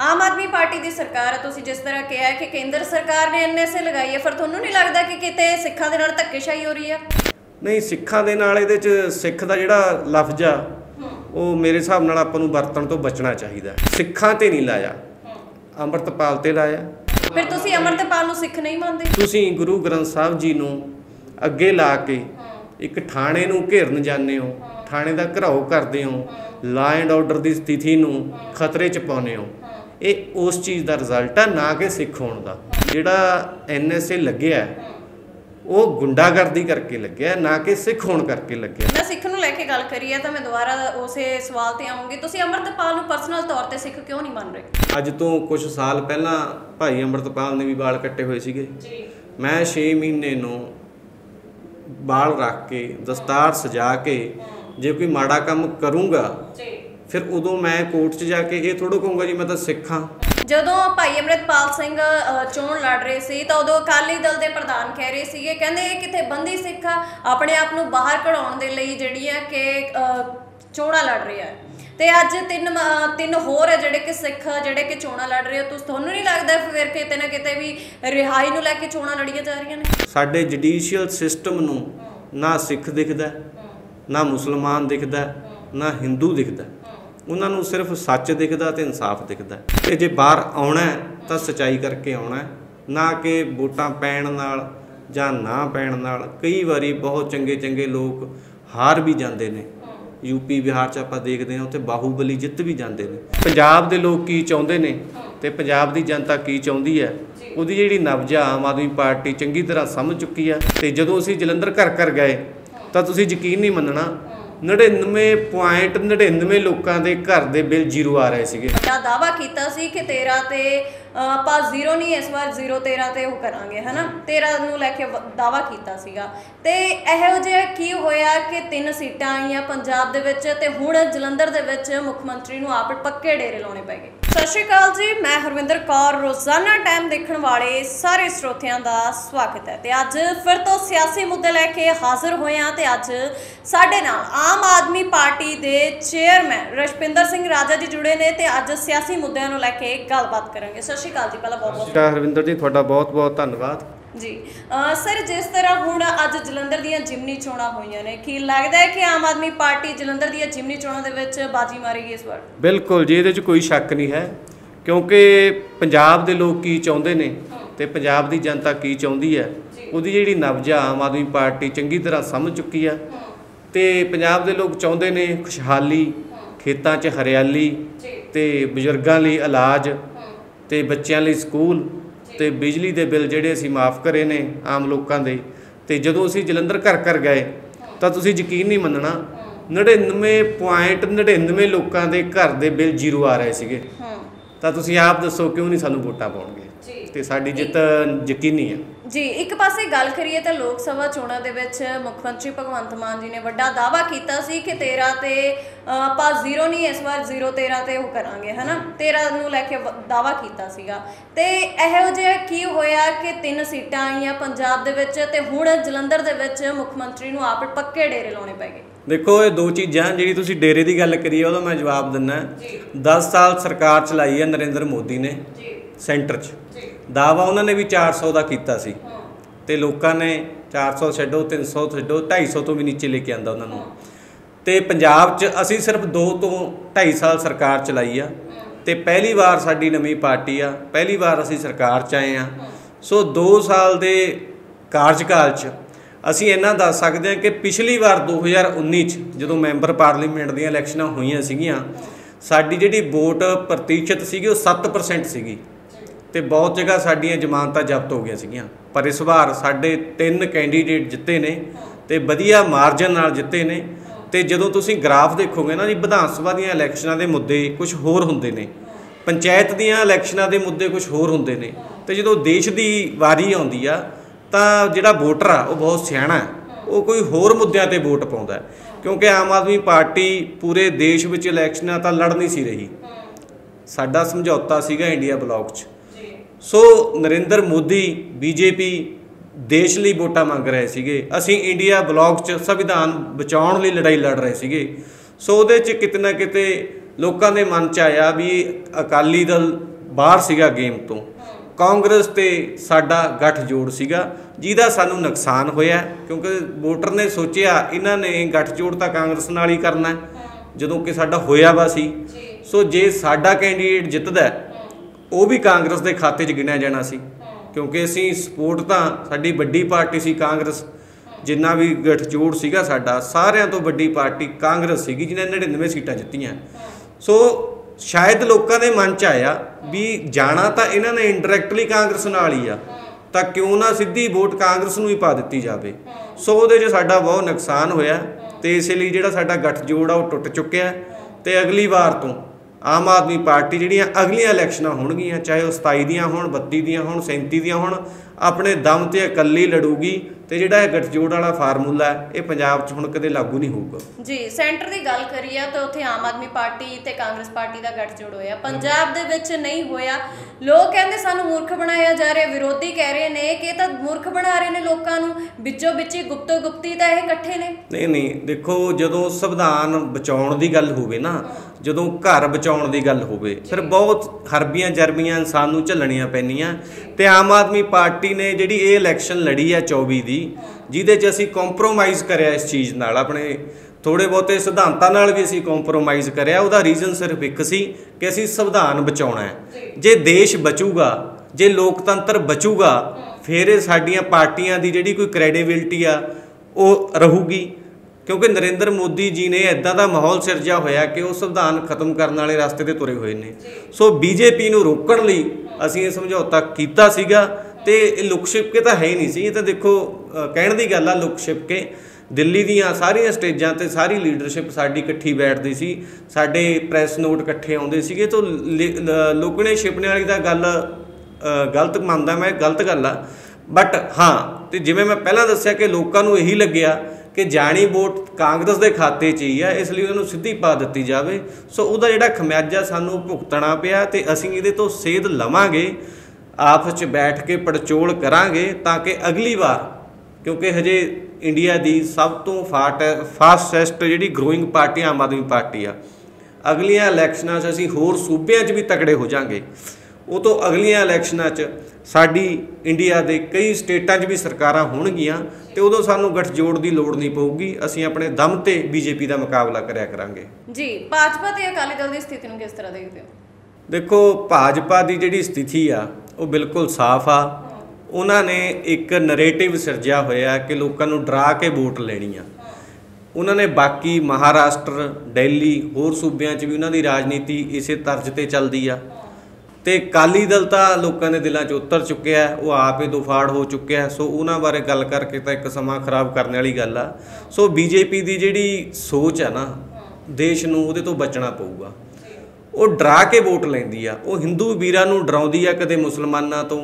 ਆਮ Aadmi party ਦੀ ਸਰਕਾਰ ਹੈ ਤੁਸੀਂ ਜਿਸ ਤਰ੍ਹਾਂ ਕਿਹਾ ਹੈ ਕਿ ਕੇਂਦਰ ਸਰਕਾਰ ਨੇ ਐਨਐਸਏ ਲਗਾਈ ਹੈ ਫਿਰ ਤੁਹਾਨੂੰ ਨਹੀਂ ਲੱਗਦਾ ਕਿ ਕਿਤੇ ਸਿੱਖਾਂ ਦੇ ਨਾਲ ਧੱਕੇਸ਼ਾਹੀ ਹੋ ਰਹੀ ਹੈ ਨਹੀਂ ਸਿੱਖਾਂ ਦੇ ਨਾਲ ਇਹਦੇ 'ਚ ਸਿੱਖ ਦਾ ਜਿਹੜਾ ਲਫ਼ਜ਼ ਆ ਉਹ ਮੇਰੇ ਹਿਸਾਬ ਨਾਲ ਆਪਾਂ ਨੂੰ ਵਰਤਣ ਤੋਂ ਬਚਣਾ ਚਾਹੀਦਾ। ਸਿੱਖਾਂ ਤੇ ਨਹੀਂ ਲਾਇਆ। ਅੰਮ੍ਰਿਤਪਾਲ ਤੇ ਲਾਇਆ। ਫਿਰ ਤੁਸੀਂ ਅਮਰਤਪਾਲ ਨੂੰ ਸਿੱਖ ਨਹੀਂ ਮੰਨਦੇ? ਤੁਸੀਂ ਗੁਰੂ ਗ੍ਰੰਥ ਸਾਹਿਬ ਜੀ ਨੂੰ ਅੱਗੇ ਲਾ ਕੇ ਇੱਕ ਥਾਣੇ ਨੂੰ ਘੇਰਨ ਜਾਂਦੇ ਹੋ ਥਾਣੇ ਦਾ ਘਰਾਓ ਕਰਦੇ ਹੋ ਲਾ ਐਂਡ ਆਰਡਰ ਦੀ ਸਥਿਤੀ ਨੂੰ ਖਤਰੇ 'ਚ ਪਾਉਂਦੇ ਹੋ। ਇਹ ਉਸ ਚੀਜ਼ ਦਾ ਰਿਜ਼ਲਟ ਆ ਨਾ ਕਿ ਸਿੱਖ ਹੋਣ ਦਾ। ਜਿਹੜਾ ਐਨਐਸਏ ਲੱਗਿਆ ਉਹ ਗੁੰਡਾਗਰਦੀ ਕਰਕੇ ਲੱਗਿਆ ਨਾ ਕਿ ਸਿੱਖ ਹੋਣ ਕਰਕੇ ਲੱਗਿਆ। ਮੈਂ ਸਿੱਖ ਨੂੰ ਲੈ ਕੇ ਗੱਲ ਕਰੀ ਹੈ ਤਾਂ ਮੈਂ ਦੁਬਾਰਾ ਉਸੇ ਸਵਾਲ ਤੇ ਆਉਂਗੀ ਤੁਸੀਂ ਅਮਰਤਪਾਲ ਨੂੰ ਪਰਸਨਲ ਤੌਰ ਤੇ ਸਿੱਖ ਕਿਉਂ ਨਹੀਂ ਮੰਨ ਰਹੇ? ਅੱਜ ਤੋਂ ਕੁਝ ਸਾਲ ਪਹਿਲਾਂ ਭਾਈ ਅੰਮ੍ਰਿਤਪਾਲ ਨੇ ਵੀ ਵਾਲ ਕੱਟੇ ਹੋਏ ਸੀਗੇ। ਜੀ। ਮੈਂ 6 ਮਹੀਨੇ ਨੂੰ ਵਾਲ ਰੱਖ ਕੇ ਦਸਤਾਰ ਸਜਾ ਕੇ ਜੇ ਕੋਈ ਮਾੜਾ ਕੰਮ ਕਰੂੰਗਾ ਜੀ। ਫਿਰ ਉਦੋਂ ਮੈਂ ਕੋਰਟ 'ਚ ਜਾ ਕੇ ਇਹ ਥੋੜ੍ਹਾ ਕਹੂੰਗਾ ਜੀ ਮੈਂ ਤਾਂ ਸਿੱਖ। ਹਾਂ ਜਦੋਂ ਭਾਈ ਅਮਰਿਤਪਾਲ ਸਿੰਘ ਚੋਣ ਲੜ ਰਹੇ ਸੀ ਤਾਂ ਉਦੋਂ ਅਕਾਲੀ ਦਲ ਦੇ ਪ੍ਰਧਾਨ ਕਹਿ ਰਹੇ ਸੀਗੇ ਕਹਿੰਦੇ ਇਹ ਕਿਤੇ ਬੰਦੀ ਸਿੱਖ ਆ ਆਪਣੇ ਆਪ ਨੂੰ ਬਾਹਰ ਕਢਾਉਣ ਦੇ ਲਈ ਜਿਹੜੀਆਂ ਕਿ ਚੋਣਾਂ ਲੜ ਰਿਹਾ ਹੈ ਤੇ ਅੱਜ ਤਿੰਨ ਤਿੰਨ ਹੋਰ ਹੈ ਜਿਹੜੇ ਕਿ ਸਿੱਖ ਜਿਹੜੇ ਕਿ ਚੋਣਾਂ ਲੜ ਰਹੇ ਆ। ਤੁਸੀਂ ਤੁਹਾਨੂੰ ਨਹੀਂ ਲੱਗਦਾ ਫਿਰ ਕਿਤੇ ਨਾ ਕਿਤੇ ਵੀ ਰਿਹਾਈ ਨੂੰ ਲੈ ਕੇ ਚੋਣਾਂ ਲੜੀਆਂ ਜਾ ਰਹੀਆਂ ਨੇ? ਸਾਡੇ ਜੁਡੀਸ਼ੀਅਲ ਸਿਸਟਮ ਨੂੰ ਨਾ ਸਿੱਖ ਦਿਖਦਾ ਨਾ ਮੁਸਲਮਾਨ ਦਿਖਦਾ ਨਾ ਹਿੰਦੂ ਦਿਖਦਾ। ਉਹਨਾਂ ਨੂੰ ਸਿਰਫ ਸੱਚ ਦਿਖਦਾ ਤੇ ਇਨਸਾਫ ਦਿਖਦਾ। ਤੇ ਜੇ ਬਾਹਰ ਆਉਣਾ ਤਾਂ ਸਚਾਈ ਕਰਕੇ ਆਉਣਾ ਨਾ ਕਿ ਵੋਟਾਂ ਪੈਣ ਨਾਲ ਜਾਂ ਨਾ ਪੈਣ ਨਾਲ। ਕਈ ਵਾਰੀ ਬਹੁਤ ਚੰਗੇ ਚੰਗੇ ਲੋਕ ਹਾਰ ਵੀ ਜਾਂਦੇ ਨੇ। ਯੂਪੀ ਬਿਹਾਰ ਚ ਆਪਾਂ ਦੇਖਦੇ ਹਾਂ ਉੱਥੇ ਬਾਹੂਬਲੀ ਜਿੱਤ ਵੀ ਜਾਂਦੇ ਨੇ। ਪੰਜਾਬ ਦੇ ਲੋਕ ਕੀ ਚਾਹੁੰਦੇ ਨੇ ਤੇ ਪੰਜਾਬ ਦੀ ਜਨਤਾ ਕੀ ਚਾਹੁੰਦੀ ਹੈ? ਉਹਦੀ ਜਿਹੜੀ ਨਬਜ ਆ ਆਮ ਆਦਮੀ ਪਾਰਟੀ ਚੰਗੀ ਤਰ੍ਹਾਂ ਸਮਝ ਚੁੱਕੀ ਆ ਤੇ ਜਦੋਂ ਅਸੀਂ ਜਲੰਧਰ ਘਰ ਘਰ ਗਏ ਤਾਂ ਤੁਸੀਂ ਯਕੀਨ ਨਹੀਂ ਮੰਨਣਾ 99.99 ਲੋਕਾਂ ਦੇ ਘਰ ਦੇ ਬਿੱਲ ਜ਼ੀਰੋ ਆ ਰਹੇ ਸੀਗੇ। ਵੱਡਾ ਦਾਵਾ ਕੀਤਾ ਸੀ ਕਿ 13 ਤੇ ਆਪਾਂ ਜ਼ੀਰੋ ਨਹੀਂ, ਇਸ ਵਾਰ 0 13 ਤੇ ਉਹ ਕਰਾਂਗੇ, ਹਨਾ? 13 ਨੂੰ ਲੈ ਕੇ ਵ- ਦਾਵਾ ਕੀਤਾ ਸੀਗਾ। ਤੇ ਇਹੋ ਜਿਹਾ ਕੀ ਹੋਇਆ ਕਿ ਤਿੰਨ ਸੀਟਾਂ ਆਈਆਂ ਪੰਜਾਬ ਦੇ ਵਿੱਚ ਤੇ ਹੁਣ ਜਲੰਧਰ ਦੇ ਵਿੱਚ ਮੁੱਖ ਮੰਤਰੀ ਨੂੰ ਆਪ ਪੱਕੇ ਡੇਰੇ ਲਾਉਣੇ ਪੈ ਗਏ। ਸਤਿ ਸ਼੍ਰੀ ਅਕਾਲ ਜੀ, ਮੈਂ ਹਰਵਿੰਦਰ ਕੌਰ। ਰੋਜ਼ਾਨਾ ਟਾਈਮ ਦੇਖਣ ਵਾਲੇ ਸਾਰੇ ਸਰੋਤਿਆਂ ਦਾ ਸਵਾਗਤ ਹੈ। ਤੇ ਅੱਜ ਫਿਰ ਤੋਂ ਸਿਆਸੀ ਮੁੱਦੇ ਲੈ ਕੇ ਹਾਜ਼ਰ ਹੋਏ ਹਾਂ ਤੇ ਅੱਜ ਸਾਡੇ ਨਾਲ ਆਮ ਆਦਮੀ ਪਾਰਟੀ ਦੇ ਚੇਅਰਮੈਨ ਰਸ਼ਪਿੰਦਰ ਸਿੰਘ ਰਾਜਾ ਜੀ ਜੁੜੇ ਨੇ ਤੇ ਅੱਜ ਸਿਆਸੀ ਮੁੱਦਿਆਂ ਨੂੰ ਲੈ ਕੇ ਗੱਲਬਾਤ ਕਰਾਂਗੇ। ਸਤਿ ਸ਼੍ਰੀ ਅਕਾਲ ਜੀ, ਪਹਿਲਾਂ ਬਹੁਤ ਬਹੁਤ ਹਰਵਿੰਦਰ ਜੀ, ਤੁਹਾਡਾ ਬਹੁਤ ਬਹੁਤ ਧੰਨਵਾਦ। ਜੀ। ਸਰ ਜਿਸ ਤਰ੍ਹਾਂ ਹੁਣ ਅੱਜ ਜਲੰਧਰ ਦੀਆਂ ਜਿਮਨੀ ਚੋਣਾਂ ਹੋਈਆਂ ਨੇ ਕੀ ਲੱਗਦਾ ਹੈ ਕਿ ਆਮ ਆਦਮੀ ਪਾਰਟੀ ਜਲੰਧਰ ਦੀਆਂ ਜਿਮਨੀ ਚੋਣਾਂ ਦੇ ਵਿੱਚ ਬਾਜੀ ਮਾਰੇਗੀ ਇਸ ਵਾਰ? ਬਿਲਕੁਲ ਜੀ ਇਹਦੇ 'ਚ ਕੋਈ ਸ਼ੱਕ ਨਹੀਂ ਹੈ। ਕਿਉਂਕਿ ਪੰਜਾਬ ਦੇ ਲੋਕ ਕੀ ਚਾਹੁੰਦੇ ਨੇ ਤੇ ਪੰਜਾਬ ਦੀ ਜਨਤਾ ਕੀ ਚਾਹੁੰਦੀ ਹੈ ਉਹਦੀ ਜਿਹੜੀ ਨਬਜ ਆ ਆਮ ਆਦਮੀ ਪਾਰਟੀ ਚੰਗੀ ਤਰ੍ਹਾਂ ਸਮਝ ਚੁੱਕੀ ਆ। ਤੇ ਪੰਜਾਬ ਦੇ ਲੋਕ ਚਾਹੁੰਦੇ ਨੇ ਖੁਸ਼ਹਾਲੀ ਖੇਤਾਂ 'ਚ ਹਰਿਆਲੀ ਤੇ ਬਜ਼ੁਰਗਾਂ ਲਈ ਇਲਾਜ ਤੇ ਬੱਚਿਆਂ ਲਈ ਸਕੂਲ। ਤੇ ਬਿਜਲੀ ਦੇ ਬਿੱਲ ਜਿਹੜੇ ਅਸੀਂ ਮਾਫ ਕਰੇ ਨੇ ਆਮ ਲੋਕਾਂ ਦੇ ਤੇ ਜਦੋਂ ਅਸੀਂ ਜਲੰਧਰ ਘਰ ਘਰ ਗਏ ਤਾਂ ਤੁਸੀਂ ਯਕੀਨ ਨਹੀਂ ਮੰਨਣਾ 99.99 ਲੋਕਾਂ ਦੇ ਘਰ ਦੇ ਬਿੱਲ ਜ਼ੀਰੋ ਆ ਰਹੇ ਸੀਗੇ। ਤਾਂ ਤੁਸੀਂ ਆਪ ਦੱਸੋ ਕਿਉਂ ਨਹੀਂ ਸਾਨੂੰ ਵੋਟਾਂ ਪਾਉਣਗੇ? ਤੇ ਸਾਡੀ ਜਿੱਤ ਯਕੀਨੀ ਹੈ। ਜੀ ਇੱਕ ਪਾਸੇ ਗੱਲ ਕਰੀਏ ਤਾਂ ਲੋਕ ਸਭਾ ਚੋਣਾਂ ਦੇ ਵਿੱਚ ਮੁੱਖ ਮੰਤਰੀ ਭਗਵੰਤ ਮਾਨ ਜੀ ਨੇ ਵੱਡਾ ਦਾਵਾ ਕੀਤਾ ਸੀ ਕਿ 13 ਤੇ ਆਪਾਂ ਜ਼ੀਰੋ ਨਹੀਂ ਇਸ ਵਾਰ 0 13 ਤੇ ਉਹ ਕਰਾਂਗੇ ਹਨਾ? 13 ਨੂੰ ਲੈ ਕੇ ਵ- ਦਾਵਾ ਕੀਤਾ ਸੀਗਾ। ਤੇ ਇਹੋ ਜਿਹਾ ਕੀ ਹੋਇਆ ਕਿ ਤਿੰਨ ਸੀਟਾਂ ਆਈਆਂ ਪੰਜਾਬ ਦੇ ਵਿੱਚ ਤੇ ਹੁਣ ਜਲੰਧਰ ਦੇ ਵਿੱਚ ਮੁੱਖ ਮੰਤਰੀ ਨੂੰ ਆਪ ਪੱਕੇ ਡੇਰੇ ਲਾਉਣੇ ਪੈ ਗਏ? ਦੇਖੋ ਇਹ ਦੋ ਚੀਜ਼ਾਂ ਜਿਹੜੀ ਤੁਸੀਂ ਡੇਰੇ ਦੀ ਗੱਲ ਕਰੀ ਉਹਦਾ ਮੈਂ ਜਵਾਬ ਦਿੰਨਾ ਜੀ। 10 ਸਾਲ ਸਰਕਾਰ ਚਲਾਈ ਹੈ ਨਰਿੰਦਰ ਮੋਦੀ ਨੇ ਜੀ। ਸੈਂਟਰ 'ਚ। ਜੀ ਦਾਵਾ ਉਹਨਾਂ ਨੇ ਵੀ 400 ਦਾ ਕੀਤਾ ਸੀ। ਤੇ ਲੋਕਾਂ ਨੇ 400 ਛੱਡੋ 300 ਛੱਡੋ 250 ਤੋਂ ਵੀ ਨੀਚੇ ਲੈ ਕੇ ਆਂਦਾ ਉਹਨਾਂ ਨੂੰ। ਤੇ ਪੰਜਾਬ 'ਚ ਅਸੀਂ ਸਿਰਫ 2 ਤੋਂ 2.5 ਸਾਲ ਸਰਕਾਰ ਚਲਾਈ ਆ। ਤੇ ਪਹਿਲੀ ਵਾਰ ਸਾਡੀ ਨਵੀਂ ਪਾਰਟੀ ਆ। ਪਹਿਲੀ ਵਾਰ ਅਸੀਂ ਸਰਕਾਰ 'ਚ ਆਏ ਆ। ਸੋ 2 ਸਾਲ ਦੇ ਕਾਰਜਕਾਲ 'ਚ ਅਸੀਂ ਇਹਨਾਂ ਦੱਸ ਸਕਦੇ ਹਾਂ ਕਿ ਪਿਛਲੀ ਵਾਰ 2019 'ਚ ਜਦੋਂ ਮੈਂਬਰ ਪਾਰਲੀਮੈਂਟ ਦੀਆਂ ਇਲੈਕਸ਼ਨਾਂ ਹੋਈਆਂ ਸੀਗੀਆਂ, ਸਾਡੀ ਜਿਹੜੀ ਵੋਟ ਪ੍ਰਤੀਸ਼ਤ ਸੀਗੀ ਉਹ 7% ਸੀਗੀ। ਤੇ ਬਹੁਤ ਜਗ੍ਹਾ ਸਾਡੀਆਂ ਜ਼ਮਾਨਤਾਂ ਜ਼ਬਤ ਹੋ ਗਈਆਂ ਸੀਗੀਆਂ। ਪਰ ਇਸ ਵਾਰ ਸਾਡੇ ਤਿੰਨ ਕੈਂਡੀਡੇਟ ਜਿੱਤੇ ਨੇ ਤੇ ਵਧੀਆ ਮਾਰਜਨ ਨਾਲ ਜਿੱਤੇ ਨੇ। ਤੇ ਜਦੋਂ ਤੁਸੀਂ ਗ੍ਰਾਫ ਦੇਖੋਗੇ ਨਾ ਜੀ, ਵਿਧਾਨ ਸਭਾ ਦੀਆਂ ਇਲੈਕਸ਼ਨਾਂ ਦੇ ਮੁੱਦੇ ਕੁਝ ਹੋਰ ਹੁੰਦੇ ਨੇ। ਪੰਚਾਇਤ ਦੀਆਂ ਇਲੈਕਸ਼ਨਾਂ ਦੇ ਮੁੱਦੇ ਕੁਝ ਹੋਰ ਹੁੰਦੇ ਨੇ। ਤੇ ਜਦੋਂ ਦੇਸ਼ ਦੀ ਵਾਰੀ ਆਉਂਦੀ ਆ, ਤਾਂ ਜਿਹੜਾ ਵੋਟਰ ਆ, ਉਹ ਬਹੁਤ ਸਿਆਣਾ ਉਹ ਕੋਈ ਹੋਰ ਮੁੱਦਿਆਂ ਤੇ ਵੋਟ ਪਾਉਂਦਾ ਕਿਉਂਕਿ ਆਮ ਆਦਮੀ ਪਾਰਟੀ ਪੂਰੇ ਦੇਸ਼ ਵਿੱਚ ਇਲੈਕਸ਼ਨਾਂ ਤਾਂ ਲੜ ਨਹੀਂ ਸੀ ਰਹੀ। ਸਾਡਾ ਸਮਝੌਤਾ ਸੀਗਾ ਇੰਡੀਆ ਬਲੌਕ 'ਚ। ਸੋ ਨਰਿੰਦਰ ਮੋਦੀ ਬੀਜੇਪੀ ਦੇਸ਼ ਲਈ ਵੋਟਾਂ ਮੰਗ ਰਹੇ ਸੀਗੇ। ਅਸੀਂ ਇੰਡੀਆ ਬਲੌਕ 'ਚ ਸੰਵਿਧਾਨ ਬਚਾਉਣ ਲਈ ਲੜਾਈ ਲੜ ਰਹੇ ਸੀਗੇ। ਸੋ ਉਹਦੇ 'ਚ ਕਿਤੇ ਨਾ ਕਿਤੇ ਲੋਕਾਂ ਦੇ ਮਨ 'ਚ ਆਇਆ ਵੀ ਅਕਾਲੀ ਦਲ ਬਾਹਰ ਸੀਗਾ ਗੇਮ ਤੋਂ। ਕਾਂਗਰਸ ਤੇ ਸਾਡਾ ਗੱਠ ਜੋੜ ਸੀਗਾ। ਜਿਹਦਾ ਸਾਨੂੰ ਨੁਕਸਾਨ ਹੋਇਆ ਕਿਉਂਕਿ ਵੋਟਰ ਨੇ ਸੋਚਿਆ ਇਹਨਾਂ ਨੇ ਗੱਠ ਜੋੜ ਤਾਂ ਕਾਂਗਰਸ ਨਾਲ ਹੀ ਕਰਨਾ। ਜਦੋਂ ਕਿ ਸਾਡਾ ਹੋਇਆ ਵਾ ਸੀ। ਸੋ ਜੇ ਸਾਡਾ ਕੈਂਡੀਡੇਟ ਜਿੱਤਦਾ ਉਹ ਵੀ ਕਾਂਗਰਸ ਦੇ ਖਾਤੇ 'ਚ ਗਿਣਿਆ ਜਾਣਾ ਸੀ। ਕਿਉਂਕਿ ਅਸੀਂ ਸਪੋਰਟ ਤਾਂ ਸਾਡੀ ਵੱਡੀ ਪਾਰਟੀ ਸੀ ਕਾਂਗਰਸ। ਜਿੰਨਾ ਵੀ ਗੱਠਜੋੜ ਸੀਗਾ ਸਾਡਾ ਸਾਰਿਆਂ ਤੋਂ ਵੱਡੀ ਪਾਰਟੀ ਕਾਂਗਰਸ ਸੀਗੀ ਜਿਹਨੇ 99 ਸੀਟਾਂ ਜਿੱਤੀਆਂ। ਸੋ ਸ਼ਾਇਦ ਲੋਕਾਂ ਦੇ ਮਨ 'ਚ ਆਇਆ ਵੀ ਜਾਣਾ ਤਾਂ ਇਹਨਾਂ ਨੇ ਇਨਡਾਇਰੈਕਟਲੀ ਕਾਂਗਰਸ ਨਾਲ ਹੀ ਆ। ਤਾਂ ਕਿਉਂ ਨਾ ਸਿੱਧੀ ਵੋਟ ਕਾਂਗਰਸ ਨੂੰ ਹੀ ਪਾ ਦਿੱਤੀ ਜਾਵੇ। ਸੋ ਉਹਦੇ 'ਚ ਸਾਡਾ ਬਹੁਤ ਨੁਕਸਾਨ ਹੋਇਆ ਤੇ ਇਸੇ ਲਈ ਜਿਹੜਾ ਸਾਡਾ ਗੱਠਜੋੜ ਆ ਉਹ ਟੁੱਟ ਚੁੱਕਿਆ। ਤੇ ਅਗਲੀ ਵਾਰ ਤੋਂ ਆਮ ਆਦਮੀ ਪਾਰਟੀ ਜਿਹੜੀਆਂ ਅਗਲੀਆਂ ਇਲੈਕਸ਼ਨਾਂ ਹੋਣਗੀਆਂ ਚਾਹੇ ਉਹ 27 ਦੀਆਂ ਹੋਣ 32 ਦੀਆਂ ਹੋਣ 37 ਦੀਆਂ ਹੋਣ ਆਪਣੇ ਦਮ ਤੇ ਇਕੱਲੀ ਲੜੂਗੀ ਤੇ ਜਿਹੜਾ ਇਹ ਗੱਠਜੋੜ ਵਾਲਾ ਫਾਰਮੂਲਾ ਹੈ ਇਹ ਪੰਜਾਬ 'ਚ ਹੁਣ ਕਦੇ ਲਾਗੂ ਨਹੀਂ ਹੋਊਗਾ। ਜੀ ਸੈਂਟਰ ਦੀ ਗੱਲ ਕਰੀਏ ਤਾਂ ਉੱਥੇ ਆਮ ਆਦਮੀ ਪਾਰਟੀ ਤੇ ਕਾਂਗਰਸ ਪਾਰਟੀ ਦਾ ਗੱਠਜੋੜ ਹੋਇਆ। ਪੰਜਾਬ ਦੇ ਵਿੱਚ ਨਹੀਂ ਹੋਇਆ। ਲੋਕ ਕਹਿੰਦੇ ਸਾਨੂੰ ਮੂਰਖ ਬਣਾਇਆ ਜਾ ਰਿਹਾ ਵਿਰੋਧੀ ਕਹਿ ਰਹੇ ਨੇ ਕਿ ਇਹ ਤਾਂ ਮੂਰਖ ਬਣਾ ਰਹੇ ਨੇ ਲੋਕਾਂ ਨੂੰ। ਵਿੱਚੋਂ ਵਿੱਚੀ ਗੁਪਤੋ ਗੁਪਤੀ ਤਾਂ ਇਹ ਇਕੱਠੇ ਨੇ। ਨਹੀਂ ਨਹੀਂ ਦੇਖੋ ਜਦੋਂ ਸੰਵਿਧਾਨ ਬਚਾਉਣ ਦੀ ਗੱਲ ਹੋਵੇ ਨਾ ਜਦੋਂ ਘਰ ਬਚਾਉਣ ਦੀ ਗੱਲ ਹੋਵੇ ਫਿਰ ਬਹੁਤ ਹਰਬੀਆਂ ਜਰਬੀਆਂ ਇਨਸਾਨ ਨੂੰ ਝੱਲਣੀਆਂ ਪੈਣੀਆਂ ਤੇ ਆਮ ਆਦਮੀ ਪਾਰਟੀ ਨੇ ਜਿਹੜੀ ਇਹ ਇਲੈਕਸ਼ਨ ਲੜੀ ਆ 24 ਦੀ ਜਿਹਦੇ 'ਚ ਅਸੀਂ ਕੰਪਰੋਮਾਈਜ਼ ਕਰਿਆ ਇਸ ਚੀਜ਼ ਨਾਲ। ਆਪਣੇ ਥੋੜੇ ਬਹੁਤੇ ਸਿਧਾਂਤਾਂ ਨਾਲ ਵੀ ਅਸੀਂ ਕੰਪਰੋਮਾਈਜ਼ ਕਰਿਆ। ਉਹਦਾ ਰੀਜ਼ਨ ਸਿਰਫ ਇੱਕ ਸੀ ਕਿ ਅਸੀਂ ਸੰਵਿਧਾਨ ਬਚਾਉਣਾ ਹੈ। ਜੇ। ਦੇਸ਼ ਬਚੂਗਾ ਜੇ ਲੋਕਤੰਤਰ ਬਚੂਗਾ ਫਿਰ ਇਹ ਸਾਡੀਆਂ ਪਾਰਟੀਆਂ ਦੀ ਜਿਹੜੀ ਕੋਈ ਕ੍ਰੈਡੀਬਿਲਟੀ ਆ ਉਹ ਰਹੂਗੀ। ਕਿਉਂਕਿ ਨਰਿੰਦਰ ਮੋਦੀ ਜੀ ਨੇ ਇਦਾਂ ਦਾ ਮਾਹੌਲ ਸਿਰਜਿਆ ਹੋਇਆ ਕਿ ਉਹ ਸੰਵਿਧਾਨ ਖਤਮ ਕਰਨ ਵਾਲੇ ਰਸਤੇ ਤੇ ਤੁਰੇ ਹੋਏ ਨੇ। ਸੋ ਬੀਜੇਪੀ ਨੂੰ ਰੋਕਣ ਲਈ ਅਸੀਂ ਇਹ ਸਮਝੌਤਾ ਕੀਤਾ ਸੀਗਾ ਤੇ ਇਹ ਲੁਕ ਛਿਪ ਕੇ ਤਾਂ ਹੈ ਹੀ ਨਹੀਂ ਸੀ। ਇਹ ਤਾਂ ਦੇਖੋ ਕਹਿਣ ਦੀ ਗੱਲ ਆ ਲੁਕ ਛਿਪ ਕੇ। ਦਿੱਲੀ ਦੀਆਂ ਸਾਰੀਆਂ ਸਟੇਜਾਂ ਤੇ ਸਾਰੀ ਲੀਡਰਸ਼ਿਪ ਸਾਡੀ ਇਕੱਠੀ ਬੈਠਦੀ ਸੀ। ਸਾਡੇ ਪ੍ਰੈਸ ਨੋਟ ਇਕੱਠੇ ਆਉਂਦੇ ਸੀਗੇ। ਤੋਂ ਲੋਕਣੇ ਛਿਪਣੇ ਵਾਲੀ ਦਾ ਗੱਲ ਗਲਤ ਮੰਨਦਾ ਮੈਂ ਗਲਤ ਗੱਲ ਆ। ਬਟ ਹਾਂ ਤੇ ਜਿਵੇਂ ਮੈਂ ਪਹਿਲਾਂ ਦੱਸਿਆ ਕਿ ਲੋਕਾਂ ਨੂੰ ਇਹੀ ਲੱਗਿਆ ਕਿ ਜਾਣੀ ਵੋਟ ਕਾਂਗਰਸ ਦੇ ਖਾਤੇ 'ਚ ਹੀ ਆ, ਇਸ ਲਈ ਉਹਨੂੰ ਸਿੱਧੀ ਪਾ ਦਿੱਤੀ ਜਾਵੇ। ਸੋ ਉਹਦਾ ਜਿਹੜਾ ਖਮਿਆਜਾ ਸਾਨੂੰ ਭੁਗਤਣਾ ਪਿਆ ਤੇ ਅਸੀਂ ਇਹਦੇ ਤੋਂ ਸੇਧ ਲਵਾਂਗੇ, ਆਪਸ 'ਚ ਬੈਠ ਕੇ ਪੜਚੋਲ ਕਰਾਂਗੇ ਤਾਂ ਕਿ ਅਗਲੀ ਵਾਰ, ਕਿਉਂਕਿ ਹਜੇ ਇੰਡੀਆ ਦੀ ਸਭ ਤੋਂ ਫਾਟ, ਫਾਸਟੈਸਟ ਜਿਹੜੀ growing party, Aam Aadmi Party ਆ, ਅਗਲੀਆਂ ਇਲੈਕਸ਼ਨਾਂ 'ਚ ਅਸੀਂ ਹੋਰ ਸੂਬਿਆਂ 'ਚ ਵੀ ਤਕੜੇ ਹੋ ਜਾਾਂਗੇ। ਉਹ ਤੋਂ ਅਗਲੀਆਂ ਇਲੈਕਸ਼ਨਾਂ 'ਚ ਸਾਡੀ ਇੰਡੀਆ ਦੇ ਕਈ ਸਟੇਟਾਂ 'ਚ ਵੀ ਸਰਕਾਰਾਂ ਹੋਣਗੀਆਂ ਤੇ ਉਦੋਂ ਸਾਨੂੰ ਗੱਠਜੋੜ ਦੀ ਲੋੜ ਨਹੀਂ ਪਊਗੀ। ਅਸੀਂ ਆਪਣੇ ਦਮ ਤੇ ਬੀਜੇਪੀ ਦਾ ਮੁਕਾਬਲਾ ਕਰਿਆ ਕਰਾਂਗੇ। ਜੀ ਭਾਜਪਾ ਤੇ ਅਕਾਲੀ ਦਲ ਦੀ ਸਥਿਤੀ ਨੂੰ ਕਿਸ ਤਰ੍ਹਾਂ ਦੇਖਦੇ ਹੋ? ਦੇਖੋ ਭਾਜਪਾ ਦੀ ਜਿਹੜੀ ਸਥਿਤੀ ਆ ਉਹ ਬਿਲਕੁਲ ਸਾਫ਼ ਆ। ਉਹਨਾਂ ਨੇ ਇੱਕ ਨੈਰੇਟਿਵ ਸਿਰਜਿਆ ਹੋਇਆ ਕਿ ਲੋਕਾਂ ਨੂੰ ਡਰਾ ਕੇ ਵੋਟ ਲੈਣੀ ਆ। ਉਹਨਾਂ ਨੇ ਬਾਕੀ ਮਹਾਰਾਸ਼ਟਰ ਦਿੱਲੀ ਹੋਰ ਸੂਬਿਆਂ 'ਚ ਵੀ ਉਹਨਾਂ ਦੀ ਰਾਜਨੀਤੀ ਇਸੇ ਤਰਜ਼ ਤੇ ਚੱਲਦੀ ਆ। ਤੇ ਕਾਲੀ ਦਲ ਤਾਂ ਲੋਕਾਂ ਦੇ ਦਿਲਾਂ 'ਚ ਉਤਰ ਚੁੱਕਿਆ ਉਹ ਆਪ ਹੀ ਦੁਫਾੜ ਹੋ ਚੁੱਕਿਆ ਸੋ ਉਹਨਾਂ ਬਾਰੇ ਗੱਲ ਕਰਕੇ ਤਾਂ ਇੱਕ ਸਮਾਂ ਖਰਾਬ ਕਰਨ ਵਾਲੀ ਗੱਲ ਆ। ਸੋ ਬੀਜੇਪੀ ਦੀ ਜਿਹੜੀ ਸੋਚ ਆ ਨਾ, ਦੇਸ਼ ਨੂੰ ਉਹਦੇ ਤੋਂ ਬਚਣਾ ਪਊਗਾ। ਉਹ ਡਰਾ ਕੇ ਵੋਟ ਲੈਂਦੀ ਆ। ਉਹ ਹਿੰਦੂ ਵੀਰਾਂ ਨੂੰ ਡਰਾਉਂਦੀ ਆ ਕਦੇ ਮੁਸਲਮਾਨਾਂ ਤੋਂ।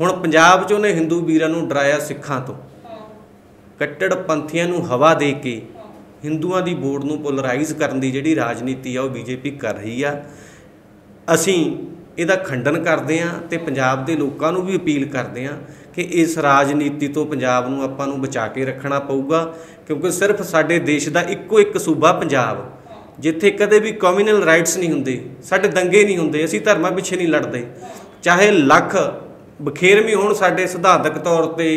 ਹੁਣ ਪੰਜਾਬ 'ਚ ਉਹਨੇ ਹਿੰਦੂ ਵੀਰਾਂ ਨੂੰ ਡਰਾਇਆ ਸਿੱਖਾਂ ਤੋਂ। ਕੱਟੜ ਪੰਥੀਆਂ ਨੂੰ ਹਵਾ ਦੇ ਕੇ ਹਿੰਦੂਆਂ ਦੀ ਵੋਟ ਨੂੰ ਪੋਲਰਾਈਜ਼ ਕਰਨ ਦੀ ਜਿਹੜੀ ਰਾਜਨੀਤੀ ਆ, ਉਹ ਬੀਜੇਪੀ ਕਰ ਰਹੀ ਆ। ਅਸੀਂ ਇਹਦਾ ਖੰਡਨ ਕਰਦੇ ਆ ਤੇ ਪੰਜਾਬ ਦੇ ਲੋਕਾਂ ਨੂੰ ਵੀ ਅਪੀਲ ਕਰਦੇ ਆ ਕਿ ਇਸ ਰਾਜਨੀਤੀ ਤੋਂ ਪੰਜਾਬ ਨੂੰ ਆਪਾਂ ਨੂੰ ਬਚਾ ਕੇ ਰੱਖਣਾ ਪਊਗਾ, ਕਿਉਂਕਿ ਸਿਰਫ ਸਾਡੇ ਦੇਸ਼ ਦਾ ਇੱਕੋ ਇੱਕ ਸੂਬਾ ਪੰਜਾਬ, ਜਿੱਥੇ ਕਦੇ ਵੀ ਕਮਿਊਨਲ ਰਾਈਟਸ ਨਹੀਂ ਹੁੰਦੇ, ਸਾਡੇ ਦੰਗੇ ਨਹੀਂ ਹੁੰਦੇ, ਅਸੀਂ ਧਰਮਾਂ ਪਿੱਛੇ ਨਹੀਂ ਲੜਦੇ। ਚਾਹੇ ਲੱਖ ਬਖੇਰਵੀਂ ਹੋਣ ਸਾਡੇ ਸਿਧਾਂਤਕ ਤੌਰ ਤੇ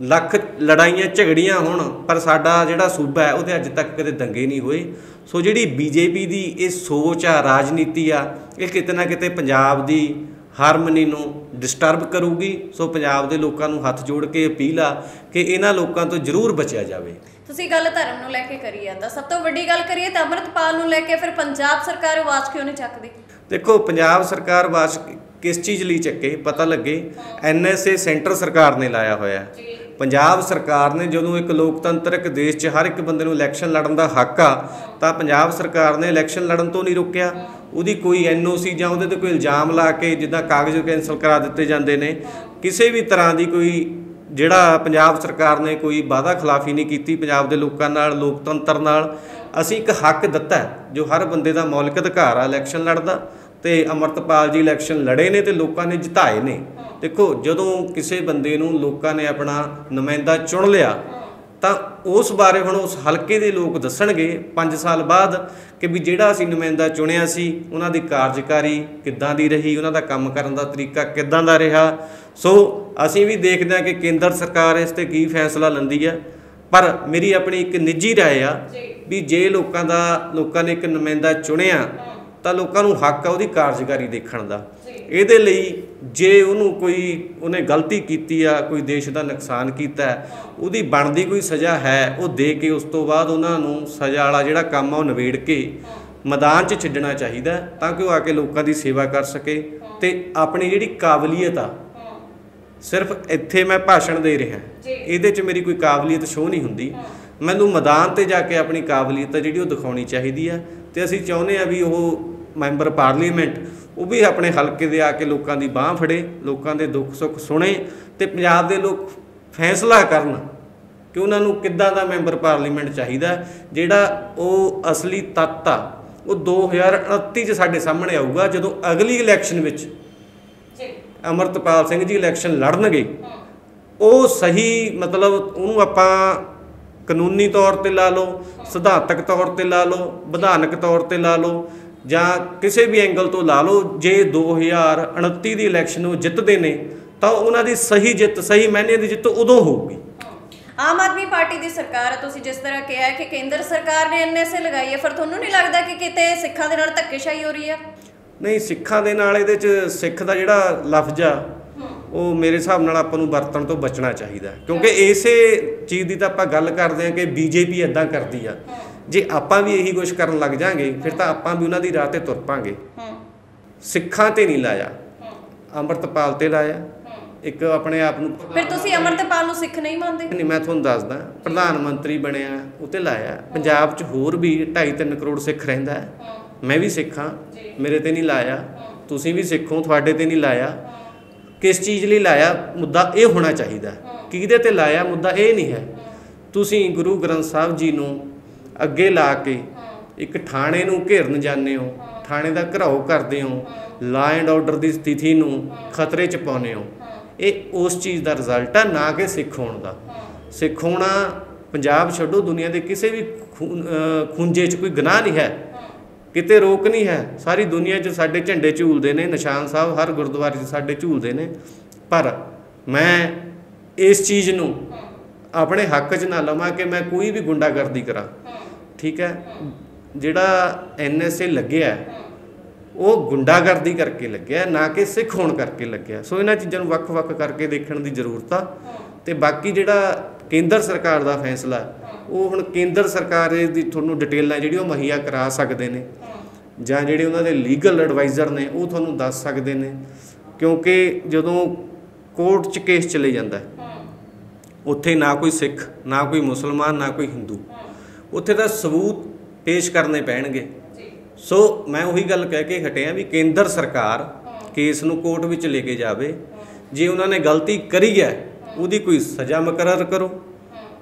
ਲੱਖ ਲੜਾਈਆਂ ਝਗੜੀਆਂ ਹੋਣ ਪਰ ਸਾਡਾ ਜਿਹੜਾ ਸੂਬਾ ਹੈ ਉਹਦੇ ਅੱਜ ਤੱਕ ਕਦੇ ਦੰਗੇ ਨਹੀਂ ਹੋਏ। ਸੋ ਜਿਹੜੀ ਬੀਜੇਪੀ ਦੀ ਇਹ ਸੋਚ ਆ ਰਾਜਨੀਤੀ ਆ ਇਹ ਕਿਤੇ ਨਾ ਕਿਤੇ ਪੰਜਾਬ ਦੀ ਹਾਰਮਨੀ ਨੂੰ ਡਿਸਟਰਬ ਕਰੂਗੀ। ਸੋ ਪੰਜਾਬ ਦੇ ਲੋਕਾਂ ਨੂੰ ਹੱਥ ਜੋੜ ਕੇ ਅਪੀਲ ਆ ਕਿ ਇਹਨਾਂ ਲੋਕਾਂ ਤੋਂ ਜ਼ਰੂਰ ਬਚਿਆ ਜਾਵੇ। ਤੁਸੀਂ ਗੱਲ ਧਰਮ ਨੂੰ ਲੈ ਕੇ ਕਰੀ ਆ ਤਾਂ ਸਭ ਤੋਂ ਵੱਡੀ ਗੱਲ ਕਰੀਏ ਤਾਂ ਅੰਮ੍ਰਿਤਪਾਲ ਨੂੰ ਲੈ ਕੇ ਫਿਰ ਪੰਜਾਬ ਸਰਕਾਰ ਆਵਾਜ਼ ਕਿਉਂ ਨਹੀਂ ਚੱਕਦੀ? ਦੇਖੋ ਪੰਜਾਬ ਸਰਕਾਰ ਵਾਸ ਕਿਸ ਚੀਜ਼ ਲਈ ਚੱਕੇ? ਪਤਾ ਲੱਗੇ। ਐਨਐਸਏ ਸੈਂਟਰ ਸਰਕਾਰ ਨੇ ਲਾਇਆ ਹੋਇਆ। ਪੰਜਾਬ ਸਰਕਾਰ ਨੇ ਜਦੋਂ ਇੱਕ ਲੋਕਤੰਤਰਕ ਦੇਸ਼ 'ਚ ਹਰ ਇੱਕ ਬੰਦੇ ਨੂੰ ਇਲੈਕਸ਼ਨ ਲੜਨ ਦਾ ਹੱਕ ਆ, ਤਾਂ ਪੰਜਾਬ ਸਰਕਾਰ ਨੇ ਇਲੈਕਸ਼ਨ ਲੜਨ ਤੋਂ ਨਹੀਂ ਰੋਕਿਆ। ਉਹਦੀ ਕੋਈ ਐਨਓਸੀ ਜਾਂ ਉਹਦੇ ਤੇ ਕੋਈ ਇਲਜ਼ਾਮ ਲਾ ਕੇ ਜਿੱਦਾਂ ਕਾਗਜ਼ ਕੈਂਸਲ ਕਰਾ ਦਿੱਤੇ ਜਾਂਦੇ ਨੇ, ਕਿਸੇ ਵੀ ਤਰ੍ਹਾਂ ਦੀ ਕੋਈ ਜਿਹੜਾ ਪੰਜਾਬ ਸਰਕਾਰ ਨੇ ਕੋਈ ਵਾਅਦਾ ਖਿਲਾਫੀ ਨਹੀਂ ਕੀਤੀ ਪੰਜਾਬ ਦੇ ਲੋਕਾਂ ਨਾਲ, ਲੋਕਤੰਤਰ ਨਾਲ। ਅਸੀਂ ਇੱਕ ਹੱਕ ਦਿੱਤਾ ਜੋ ਹਰ ਬੰਦੇ ਦਾ ਮੌਲਿਕ ਅਧਿਕਾਰ ਆ ਇਲੈਕਸ਼ਨ ਲੜਦਾ ਤੇ ਅਮਰਤਪਾਲ ਜੀ ਇਲੈਕਸ਼ਨ ਲੜੇ ਨੇ ਤੇ ਲੋਕਾਂ ਨੇ ਜਿਤਾਏ ਨੇ ਦੇਖੋ ਜਦੋਂ ਕਿਸੇ ਬੰਦੇ ਨੂੰ ਲੋਕਾਂ ਨੇ ਆਪਣਾ ਨੁਮਾਇੰਦਾ ਚੁਣ ਲਿਆ ਤਾਂ ਉਸ ਬਾਰੇ ਹੁਣ ਉਸ ਹਲਕੇ ਦੇ ਲੋਕ ਦੱਸਣਗੇ 5 ਸਾਲ ਬਾਅਦ ਕਿ ਵੀ ਜਿਹੜਾ ਅਸੀਂ ਨੁਮਾਇੰਦਾ ਚੁਣਿਆ ਸੀ ਉਹਨਾਂ ਦੀ ਕਾਰਜਕਾਰੀ ਕਿੱਦਾਂ ਦੀ ਰਹੀ ਉਹਨਾਂ ਦਾ ਕੰਮ ਕਰਨ ਦਾ ਤਰੀਕਾ ਕਿੱਦਾਂ ਦਾ ਰਿਹਾ ਸੋ ਅਸੀਂ ਵੀ ਦੇਖਦੇ ਹਾਂ ਕਿ ਕੇਂਦਰ ਸਰਕਾਰ ਇਸ ਤੇ ਕੀ ਫੈਸਲਾ ਲੈਂਦੀ ਹੈ ਪਰ ਮੇਰੀ ਆਪਣੀ ਇੱਕ ਨਿੱਜੀ رائے ਆ ਵੀ ਜੇ ਲੋਕਾਂ ਦਾ ਲੋਕਾਂ ਨੇ ਇੱਕ ਨੁਮਾਇੰਦਾ ਚੁਣਿਆ ਤਾਂ ਲੋਕਾਂ ਨੂੰ ਹੱਕ ਆ ਉਹਦੀ ਕਾਰਜਕਾਰੀ ਦੇਖਣ ਦਾ। ਇਹਦੇ ਲਈ ਜੇ ਉਹਨੂੰ ਕੋਈ ਉਹਨੇ ਗਲਤੀ ਕੀਤੀ ਆ ਕੋਈ ਦੇਸ਼ ਦਾ ਨੁਕਸਾਨ ਕੀਤਾ ਉਹਦੀ ਬਣਦੀ ਕੋਈ ਸਜ਼ਾ ਹੈ ਉਹ ਦੇ ਕੇ ਉਸ ਤੋਂ ਬਾਅਦ ਉਹਨਾਂ ਨੂੰ ਸਜ਼ਾ ਵਾਲਾ ਜਿਹੜਾ ਕੰਮ ਆ ਉਹ ਨਿਬੇੜ ਕੇ ਮੈਦਾਨ 'ਚ ਛੱਡਣਾ ਚਾਹੀਦਾ ਤਾਂ ਕਿ ਉਹ ਆ ਕੇ ਲੋਕਾਂ ਦੀ ਸੇਵਾ ਕਰ ਸਕੇ ਤੇ ਆਪਣੀ ਜਿਹੜੀ ਕਾਬਲੀਅਤ ਆ ਸਿਰਫ ਇੱਥੇ ਮੈਂ ਭਾਸ਼ਣ ਦੇ ਰਿਹਾ। ਇਹਦੇ 'ਚ ਮੇਰੀ ਕੋਈ ਕਾਬਲੀਅਤ ਸ਼ੋਅ ਨਹੀਂ ਹੁੰਦੀ। ਮੈਨੂੰ ਮੈਦਾਨ ਤੇ ਜਾ ਕੇ ਆਪਣੀ ਕਾਬਲੀਅਤ ਜਿਹੜੀ ਉਹ ਦਿਖਾਉਣੀ ਚਾਹੀਦੀ ਆ ਤੇ ਅਸੀਂ ਚਾਹੁੰਦੇ ਆ ਵੀ ਉਹ ਮੈਂਬਰ ਪਾਰਲੀਮੈਂਟ ਉਹ ਵੀ ਆਪਣੇ ਹਲਕੇ ਦੇ ਆ ਕੇ ਲੋਕਾਂ ਦੀ ਬਾਹ ਫੜੇ ਲੋਕਾਂ ਦੇ ਦੁੱਖ ਸੁੱਖ ਸੁਣੇ ਤੇ ਪੰਜਾਬ ਦੇ ਲੋਕ ਫੈਸਲਾ ਕਰਨ ਕਿ ਉਹਨਾਂ ਨੂੰ ਕਿੱਦਾਂ ਦਾ ਮੈਂਬਰ ਪਾਰਲੀਮੈਂਟ ਚਾਹੀਦਾ ਜਿਹੜਾ ਉਹ ਅਸਲੀ ਤੱਤ ਆ ਉਹ 2029 ਚ ਸਾਡੇ ਸਾਹਮਣੇ ਆਊਗਾ ਜਦੋਂ ਅਗਲੀ ਇਲੈਕਸ਼ਨ ਵਿੱਚ ਅਮਰਤਪਾਲ ਸਿੰਘ ਜੀ ਇਲੈਕਸ਼ਨ ਲੜਨਗੇ ਉਹ ਸਹੀ ਮਤਲਬ ਉਹਨੂੰ ਆਪਾਂ ਕਾਨੂੰਨੀ ਤੌਰ ਤੇ ਲਾ ਲਓ ਸਿਧਾਂਤਕ ਤੌਰ ਤੇ ਲਾ ਲਓ ਵਿਧਾਨਕ ਤੌਰ ਤੇ ਲਾ ਲਓ ਜਾਂ ਕਿਸੇ ਵੀ ਐਂਗਲ ਤੋਂ ਲਾ ਲਓ ਜੇ 2029 ਦੀ ਇਲੈਕਸ਼ਨ ਉਹ ਜਿੱਤਦੇ ਨੇ ਤਾਂ ਉਹਨਾਂ ਦੀ ਸਹੀ ਜਿੱਤ ਸਹੀ ਮਾਇਨੇ ਦੀ ਜਿੱਤ ਉਦੋਂ ਹੋਊਗੀ। ਆਮ ਆਦਮੀ ਪਾਰਟੀ ਦੀ ਸਰਕਾਰ ਹੈ ਤੁਸੀਂ ਜਿਸ ਤਰ੍ਹਾਂ ਕਿਹਾ ਹੈ ਕਿ ਕੇਂਦਰ ਸਰਕਾਰ ਨੇ ਐਨਐਸਏ ਲਗਾਈ ਹੈ ਫਿਰ ਤੁਹਾਨੂੰ ਨਹੀਂ ਲੱਗਦਾ ਕਿ ਕਿਤੇ ਸਿੱਖਾਂ ਦੇ ਨਾਲ ਧੱਕੇਸ਼ਾਹੀ ਹੋ ਰਹੀ ਹੈ ਨਹੀਂ ਸਿੱਖਾਂ ਦੇ ਨਾਲ ਇਹਦੇ ਚ ਸਿੱਖ ਦਾ ਜਿਹੜਾ ਲਫ਼ਜ਼ ਆ ਉਹ ਮੇਰੇ ਹਿਸਾਬ ਨਾਲ ਆਪਾਂ ਨੂੰ ਵਰਤਣ ਤੋਂ ਬਚਣਾ ਚਾਹੀਦਾ। ਕਿਉਂਕਿ ਇਸੇ ਚੀਜ਼ ਦੀ ਤਾਂ ਆਪਾਂ ਗੱਲ ਕਰਦੇ ਹਾਂ ਕਿ ਬੀਜੇਪੀ ਇਦਾਂ ਕਰਦੀ ਆ। ਜੇ ਆਪਾਂ ਵੀ ਇਹੀ ਕੁਝ ਕਰਨ ਲੱਗ ਜਾਾਂਗੇ ਫਿਰ ਤਾਂ ਆਪਾਂ ਵੀ ਉਹਨਾਂ ਦੀ ਰਾਹ ਤੇ ਤੁਰ ਪਾਂਗੇ। ਹੂੰ। ਸਿੱਖਾਂ ਤੇ ਨਹੀਂ ਲਾਇਆ। ਅੰਮ੍ਰਿਤਪਾਲ ਤੇ ਲਾਇਆ। ਇੱਕ ਆਪਣੇ ਆਪ ਨੂੰ ਫਿਰ ਤੁਸੀਂ ਅਮਰਤਪਾਲ ਨੂੰ ਸਿੱਖ ਨਹੀਂ ਮੰਨਦੇ? ਨਹੀਂ ਮੈਂ ਤੁਹਾਨੂੰ ਦੱਸਦਾ ਪ੍ਰਧਾਨ ਮੰਤਰੀ ਬਣਿਆ ਉਤੇ ਲਾਇਆ। ਪੰਜਾਬ 'ਚ ਹੋਰ ਵੀ 2.5-3 ਕਰੋੜ ਸਿੱਖ ਰਹਿੰਦਾ ਮੈਂ ਵੀ ਸਿੱਖਾਂ ਮੇਰੇ ਤੇ ਨਹੀਂ ਲਾਇਆ। ਤੁਸੀਂ ਵੀ ਸਿੱਖੋ ਤੁਹਾਡੇ ਤੇ ਨਹੀਂ ਲਾਇਆ। ਕਿਸ ਚੀਜ਼ ਲਈ ਲਾਇਆ? ਮੁੱਦਾ ਇਹ ਹੋਣਾ ਚਾਹੀਦਾ। ਕਿਹਦੇ ਤੇ ਲਾਇਆ? ਮੁੱਦਾ ਇਹ ਨਹੀਂ ਹੈ। ਤੁਸੀਂ ਗੁਰੂ ਗ੍ਰੰਥ ਸਾਹਿਬ ਜੀ ਨੂੰ ਅੱਗੇ ਲਾ ਕੇ ਇੱਕ ਥਾਣੇ ਨੂੰ ਘੇਰਨ ਜਾਂਦੇ ਹੋ ਥਾਣੇ ਦਾ ਘਰਾਓ ਕਰਦੇ ਹੋ ਲਾ ਐਂਡ ਆਰਡਰ ਦੀ ਸਥਿਤੀ ਨੂੰ ਖਤਰੇ 'ਚ ਪਾਉਂਦੇ ਹੋ। ਇਹ ਉਸ ਚੀਜ਼ ਦਾ ਰਿਜ਼ਲਟ ਹੈ ਨਾ ਕਿ ਸਿੱਖ ਹੋਣ ਦਾ। ਸਿੱਖ ਹੋਣਾ ਪੰਜਾਬ ਛੱਡੋ ਦੁਨੀਆ ਦੇ ਕਿਸੇ ਵੀ ਖੂੰਜੇ 'ਚ ਕੋਈ ਗੁਨਾਹ ਨਹੀਂ ਹੈ। ਕਿਤੇ ਰੋਕ ਨਹੀਂ ਹੈ। ਸਾਰੀ ਦੁਨੀਆ 'ਚ ਸਾਡੇ ਝੰਡੇ ਝੂਲਦੇ ਨੇ ਨਿਸ਼ਾਨ ਸਾਹਿਬ ਹਰ ਗੁਰਦੁਆਰੇ 'ਚ ਸਾਡੇ ਝੂਲਦੇ ਨੇ। ਪਰ ਮੈਂ ਇਸ ਚੀਜ਼ ਨੂੰ ਆਪਣੇ ਹੱਕ 'ਚ ਨਾ ਲਵਾਂ ਕਿ ਮੈਂ ਕੋਈ ਵੀ ਗੁੰਡਾਗਰਦੀ ਕਰਾਂ। ਠੀਕ ਹੈ? ਜਿਹੜਾ ਐਨਐਸਏ ਲੱਗਿਆ ਉਹ ਗੁੰਡਾਗਰਦੀ ਕਰਕੇ ਲੱਗਿਆ, ਨਾ ਕਿ ਸਿੱਖ ਹੋਣ ਕਰਕੇ ਲੱਗਿਆ। ਸੋ ਇਹਨਾਂ ਚੀਜ਼ਾਂ ਨੂੰ ਵੱਖ-ਵੱਖ ਕਰਕੇ ਦੇਖਣ ਦੀ ਜ਼ਰੂਰਤ ਆ। ਤੇ ਬਾਕੀ ਜਿਹੜਾ ਕੇਂਦਰ ਸਰਕਾਰ ਦਾ ਫੈਸਲਾ, ਉਹ ਹੁਣ ਕੇਂਦਰ ਸਰਕਾਰ ਦੀ ਤੁਹਾਨੂੰ ਡਿਟੇਲਾਂ ਜਿਹੜੀ ਉਹ ਮੁਹੱਈਆ ਕਰਾ ਸਕਦੇ ਨੇ। ਜਾਂ ਜਿਹੜੇ ਉਹਨਾਂ ਦੇ ਲੀਗਲ ਐਡਵਾਈਜ਼ਰ ਨੇ, ਉਹ ਤੁਹਾਨੂੰ ਦੱਸ ਸਕਦੇ ਨੇ। ਕਿਉਂਕਿ ਜਦੋਂ ਕੋਰਟ 'ਚ ਕੇਸ ਚਲੇ ਜਾਂਦਾ ਉੱਥੇ ਨਾ ਕੋਈ ਸਿੱਖ, ਨਾ ਕੋਈ ਮੁਸਲਮਾਨ, ਨਾ ਕੋਈ ਹਿੰਦੂ। ਉੱਥੇ ਤਾਂ ਸਬੂਤ ਪੇਸ਼ ਕਰਨੇ ਪੈਣਗੇ। ਸੋ ਮੈਂ ਉਹੀ ਗੱਲ ਕਹਿ ਕੇ ਹਟਿਆ ਵੀ ਕੇਂਦਰ ਸਰਕਾਰ ਕੇਸ ਨੂੰ ਕੋਰਟ ਵਿੱਚ ਲੈ ਕੇ ਜਾਵੇ। ਜੇ ਉਹਨਾਂ ਨੇ ਗਲਤੀ ਕਰੀ ਹੈ ਉਹਦੀ ਕੋਈ ਸਜ਼ਾ ਮੁਕਰਰ ਕਰੋ।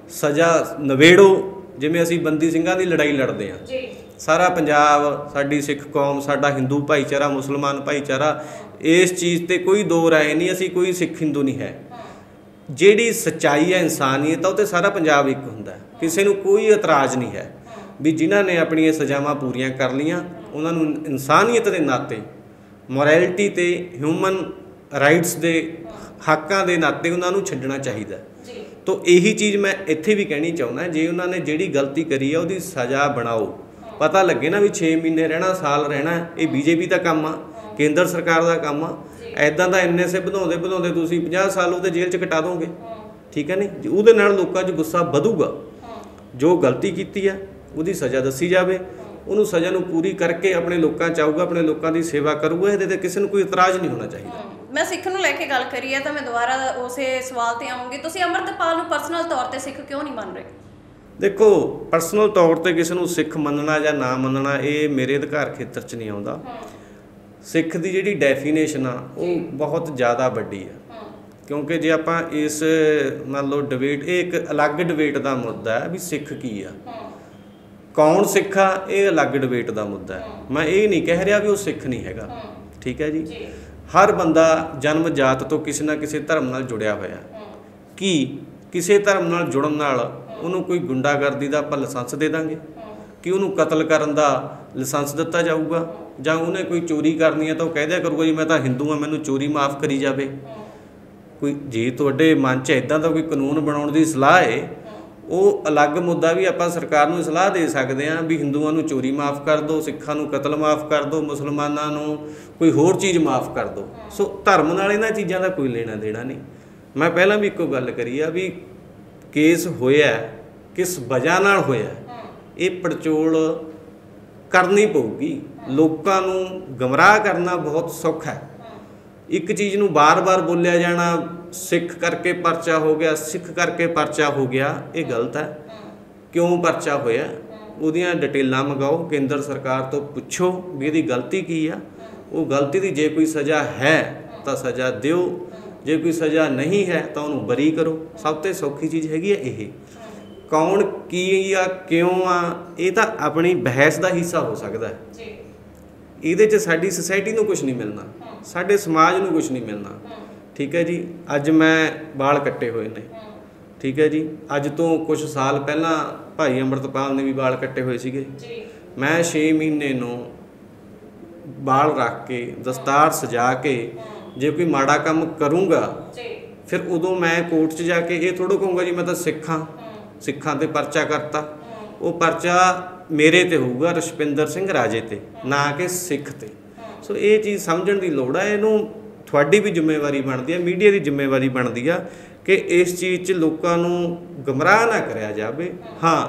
ਸਜ਼ਾ ਨਵੇੜੋ। ਜਿਵੇਂ ਅਸੀਂ ਬੰਦੀ ਸਿੰਘਾਂ ਦੀ ਲੜਾਈ ਲੜਦੇ ਜੀ। ਸਾਰਾ ਪੰਜਾਬ ਸਾਡੀ ਸਿੱਖ ਕੌਮ ਸਾਡਾ ਹਿੰਦੂ ਭਾਈਚਾਰਾ ਮੁਸਲਮਾਨ ਭਾਈਚਾਰਾ ਇਸ ਚੀਜ਼ ਤੇ ਕੋਈ ਦੋ ਰਾਏ ਨਹੀਂ ਅਸੀਂ ਕੋਈ ਸਿੱਖ ਹਿੰਦੂ ਨਹੀਂ ਹੈ। ਜਿਹੜੀ ਸੱਚਾਈ ਹੈ ਇਨਸਾਨੀਅਤ ਆ ਉਹ ਤੇ ਸਾਰਾ ਪੰਜਾਬ ਇੱਕ ਹੁੰਦਾ ਕਿਸੇ ਨੂੰ ਕੋਈ ਇਤਰਾਜ਼ ਨਹੀਂ ਹੈ ਵੀ ਜਿਨ੍ਹਾਂ ਨੇ ਆਪਣੀਆਂ ਸਜ਼ਾਵਾਂ ਪੂਰੀਆਂ ਕਰ ਲੀਆਂ ਉਹਨਾਂ ਨੂੰ ਇਨਸਾਨੀਅਤ ਦੇ ਨਾਤੇ ਮੋਰੈਲਿਟੀ ਤੇ ਹਿਊਮਨ ਰਾਈਟਸ ਦੇ ਹੱਕਾਂ ਦੇ ਨਾਤੇ ਉਹਨਾਂ ਨੂੰ ਛੱਡਣਾ ਚਾਹੀਦਾ ਜੀ। ਤੋ ਇਹੀ ਚੀਜ਼ ਮੈਂ ਇੱਥੇ ਵੀ ਕਹਿਣੀ ਚਾਹੁੰਦਾ ਜੇ ਉਹਨਾਂ ਨੇ ਜਿਹੜੀ ਗਲਤੀ ਕਰੀ ਹੈ ਉਹਦੀ ਸਜ਼ਾ ਬਣਾਓ। ਪਤਾ ਲੱਗੇ ਨਾ ਵੀ 6 ਮਹੀਨੇ ਰਹਿਣਾ ਸਾਲ ਰਹਿਣਾ ਇਹ ਬੀਜੇਪੀ ਦਾ ਕੰਮ ਆ ਕੇਂਦਰ ਸਰਕਾਰ ਦਾ ਕੰਮ ਆ। ਐਦਾਂ ਦਾ ਐਨਐਸਏ ਵਧਾਉਂਦੇ ਵਧਾਉਂਦੇ ਤੁਸੀਂ 50 ਸਾਲ ਉਹਦੇ ਜੇਲ੍ਹ 'ਚ ਕਟਾ ਦੋਗੇ। ਠੀਕ ਹੈ ਨਹੀਂ ਉਹਦੇ ਨਾਲ ਲੋਕਾਂ 'ਚ ਗੁੱਸਾ ਵਧੂਗਾ ਜੋ ਗਲਤੀ ਕੀਤੀ ਹੈ ਉਹਦੀ ਸਜ਼ਾ ਦੱਸੀ ਜਾਵੇ। ਉਹਨੂੰ ਸਜ਼ਾ ਨੂੰ ਪੂਰੀ ਕਰਕੇ ਆਪਣੇ ਲੋਕਾਂ 'ਚ ਆਊਗਾ ਆਪਣੇ ਲੋਕਾਂ ਦੀ ਸੇਵਾ ਕਰੂਗਾ ਇਹਦੇ ਤੇ ਕਿਸੇ ਨੂੰ ਕੋਈ ਇਤਰਾਜ਼ ਨਹੀਂ ਹੋਣਾ ਚਾਹੀਦਾ। ਮੈਂ ਸਿੱਖ ਨੂੰ ਲੈ ਕੇ ਗੱਲ ਕਰੀ ਹੈ ਤਾਂ ਮੈਂ ਦੁਬਾਰਾ ਉਸੇ ਸਵਾਲ ਤੇ ਆਉਂਗੀ ਤੁਸੀਂ ਅਮਰਤਪਾਲ ਨੂੰ ਪਰਸਨਲ ਤੌਰ ਤੇ ਸਿੱਖ ਕਿਉਂ ਨਹੀਂ ਮੰਨ ਰਹੇ? ਦੇਖੋ ਪਰਸਨਲ ਤੌਰ ਤੇ ਕਿਸੇ ਨੂੰ ਸਿੱਖ ਮੰਨਣਾ ਜਾਂ ਨਾ ਮੰਨਣਾ ਇਹ ਮੇਰੇ ਅਧਿਕਾਰ ਖੇਤਰ 'ਚ ਨਹੀਂ ਆਉਂਦਾ। ਸਿੱਖ ਦੀ ਜਿਹੜੀ ਡੈਫੀਨੇਸ਼ਨ ਆ ਉਹ ਬਹੁਤ ਜ਼ਿਆਦਾ ਵੱਡੀ ਆ। ਕਿਉਂਕਿ ਜੇ ਆਪਾਂ ਇਸ ਮੰਨ ਲਓ ਡਿਬੇਟ ਇਹ ਇੱਕ ਅਲੱਗ ਡਿਬੇਟ ਦਾ ਮੁੱਦਾ ਹੈ ਵੀ ਸਿੱਖ ਕੀ ਆ। ਕੌਣ ਸਿੱਖ ਆ ਇਹ ਅਲੱਗ ਡਿਬੇਟ ਦਾ ਮੁੱਦਾ ਹੈ। ਮੈਂ ਇਹ ਨਹੀਂ ਕਹਿ ਰਿਹਾ ਵੀ ਉਹ ਸਿੱਖ ਨਹੀਂ ਹੈਗਾ। ਠੀਕ ਹੈ ਜੀ? ਹਰ ਬੰਦਾ ਜਨਮ ਜਾਤ ਤੋਂ ਕਿਸੇ ਨਾ ਕਿਸੇ ਧਰਮ ਨਾਲ ਜੁੜਿਆ ਹੋਇਆ। ਕੀ ਕਿਸੇ ਧਰਮ ਨਾਲ ਜੁੜਨ ਨਾਲ ਉਹਨੂੰ ਕੋਈ ਗੁੰਡਾਗਰਦੀ ਦਾ ਆਪਾਂ ਲਾਇਸੈਂਸ ਦੇ ਦਾਂਗੇ? ਕਿ ਉਹਨੂੰ ਕਤਲ ਕਰਨ ਦਾ ਲਾਇਸੈਂਸ ਦਿੱਤਾ ਜਾਊਗਾ? ਜਾਂ ਉਹਨੇ ਕੋਈ ਚੋਰੀ ਕਰਨੀ ਹੈ ਤਾਂ ਉਹ ਕਹਿ ਦਿਆ ਕਰੂਗਾ ਜੀ, ਮੈਂ ਤਾਂ ਹਿੰਦੂ ਹਾਂ, ਮੈਨੂੰ ਚੋਰੀ ਮਾਫ ਕਰੀ ਜਾਵੇ। ਕੋਈ ਜੇ ਤੁਹਾਡੇ ਮਨ 'ਚ ਇਦਾਂ ਦਾ ਕੋਈ ਕਾਨੂੰਨ ਬਣਾਉਣ ਦੀ ਸਲਾਹ ਹੈ ਉਹ ਅਲੱਗ ਮੁੱਦਾ ਵੀ ਆਪਾਂ ਸਰਕਾਰ ਨੂੰ ਸਲਾਹ ਦੇ ਸਕਦੇ ਹਾਂ ਵੀ ਹਿੰਦੂਆਂ ਨੂੰ ਚੋਰੀ ਮਾਫ ਕਰ ਦਿਓ ਸਿੱਖਾਂ ਨੂੰ ਕਤਲ ਮਾਫ ਕਰ ਦਿਓ ਮੁਸਲਮਾਨਾਂ ਨੂੰ ਕੋਈ ਹੋਰ ਚੀਜ਼ ਮਾਫ ਕਰ ਦਿਓ ਸੋ ਧਰਮ ਨਾਲ ਇਹਨਾਂ ਚੀਜ਼ਾਂ ਦਾ ਕੋਈ ਲੈਣਾ ਦੇਣਾ ਨਹੀਂ। ਮੈਂ ਪਹਿਲਾਂ ਵੀ ਇੱਕੋ ਗੱਲ ਕਰੀ ਆ ਵੀ ਕੇਸ ਹੋਇਆ, ਕਿਸ ਵਜ੍ਹਾ ਨਾਲ ਹੋਇਆ? ਇਹ ਪੜਚੋਲ ਕਰਨੀ ਪਊਗੀ। ਲੋਕਾਂ ਨੂੰ ਗਮਰਾਹ ਕਰਨਾ ਬਹੁਤ ਸੌਖਾ ਹੈ। ਇੱਕ ਚੀਜ਼ ਨੂੰ ਬਾਰ-ਬਾਰ ਬੋਲਿਆ ਜਾਣਾ, ਸਿੱਖ ਕਰਕੇ ਪਰਚਾ ਹੋ ਗਿਆ, ਸਿੱਖ ਕਰਕੇ ਪਰਚਾ ਹੋ ਗਿਆ, ਇਹ ਗਲਤ ਹੈ। ਕਿਉਂ ਪਰਚਾ ਹੋਇਆ? ਉਹਦੀਆਂ ਡਿਟੇਲਾਂ ਮੰਗਾਓ, ਕੇਂਦਰ ਸਰਕਾਰ ਤੋਂ ਪੁੱਛੋ ਵੀ ਇਹਦੀ ਗਲਤੀ ਕੀ ਆ। ਉਹ ਗਲਤੀ ਦੀ ਜੇ ਕੋਈ ਸਜ਼ਾ ਹੈ, ਤਾਂ ਸਜ਼ਾ ਦਿਓ। ਜੇ ਕੋਈ ਸਜ਼ਾ ਨਹੀਂ ਹੈ, ਤਾਂ ਉਹਨੂੰ ਬਰੀ ਕਰੋ। ਸਭ ਤੋਂ ਸੌਖੀ ਚੀਜ਼ ਹੈਗੀ ਹੈ ਇਹ। ਕੌਣ ਕੀ ਆ ਕਿਉਂ ਆ ਇਹ ਤਾਂ ਆਪਣੀ ਬਹਿਸ ਦਾ ਹਿੱਸਾ ਹੋ ਸਕਦਾ ਹੈ। ਜੀ। ਇਹਦੇ 'ਚ ਸਾਡੀ ਸੁਸਾਇਟੀ ਨੂੰ ਕੁਝ ਨਹੀਂ ਮਿਲਣਾ। ਸਾਡੇ ਸਮਾਜ ਨੂੰ ਕੁਝ ਨਹੀਂ ਮਿਲਣਾ। ਠੀਕ ਹੈ ਜੀ? ਅੱਜ ਮੈਂ ਵਾਲ ਕੱਟੇ ਹੋਏ ਨੇ। ਠੀਕ ਹੈ ਜੀ? ਅੱਜ ਤੋਂ ਕੁਝ ਸਾਲ ਪਹਿਲਾਂ ਭਾਈ ਅੰਮ੍ਰਿਤਪਾਲ ਨੇ ਵੀ ਵਾਲ ਕੱਟੇ ਹੋਏ ਸੀਗੇ। ਜੀ। ਮੈਂ 6 ਮਹੀਨੇ ਨੂੰ ਵਾਲ ਰੱਖ ਕੇ ਦਸਤਾਰ ਸਜਾ ਕੇ ਜੇ ਕੋਈ ਮਾੜਾ ਕੰਮ ਕਰੂੰਗਾ ਜੀ। ਫਿਰ ਉਦੋਂ ਮੈਂ ਕੋਰਟ 'ਚ ਜਾ ਕੇ ਇਹ ਥੋੜ੍ਹਾ ਕਹੂੰਗਾ ਜੀ ਮੈਂ ਤਾਂ ਸਿੱਖਾਂ ਸਿੱਖਾਂ ਤੇ ਪਰਚਾ ਕਰਤਾ। ਉਹ ਪਰਚਾ ਮੇਰੇ ਤੇ ਹੋਊਗਾ, ਰਸ਼ਪਿੰਦਰ ਸਿੰਘ ਰਾਜੇ ਤੇ, ਨਾ ਕਿ ਸਿੱਖ ਤੇ। ਸੋ ਇਹ ਚੀਜ਼ ਸਮਝਣ ਦੀ ਲੋੜ ਹੈ ਇਹਨੂੰ ਤੁਹਾਡੀ ਵੀ ਜ਼ਿੰਮੇਵਾਰੀ ਬਣਦੀ ਹੈ ਮੀਡੀਆ ਦੀ ਜ਼ਿੰਮੇਵਾਰੀ ਬਣਦੀ ਆ ਕਿ ਇਸ ਚੀਜ਼ 'ਚ ਲੋਕਾਂ ਨੂੰ ਗਮਰਾਹ ਨਾ ਕਰਿਆ ਜਾਵੇ। ਹਾਂ,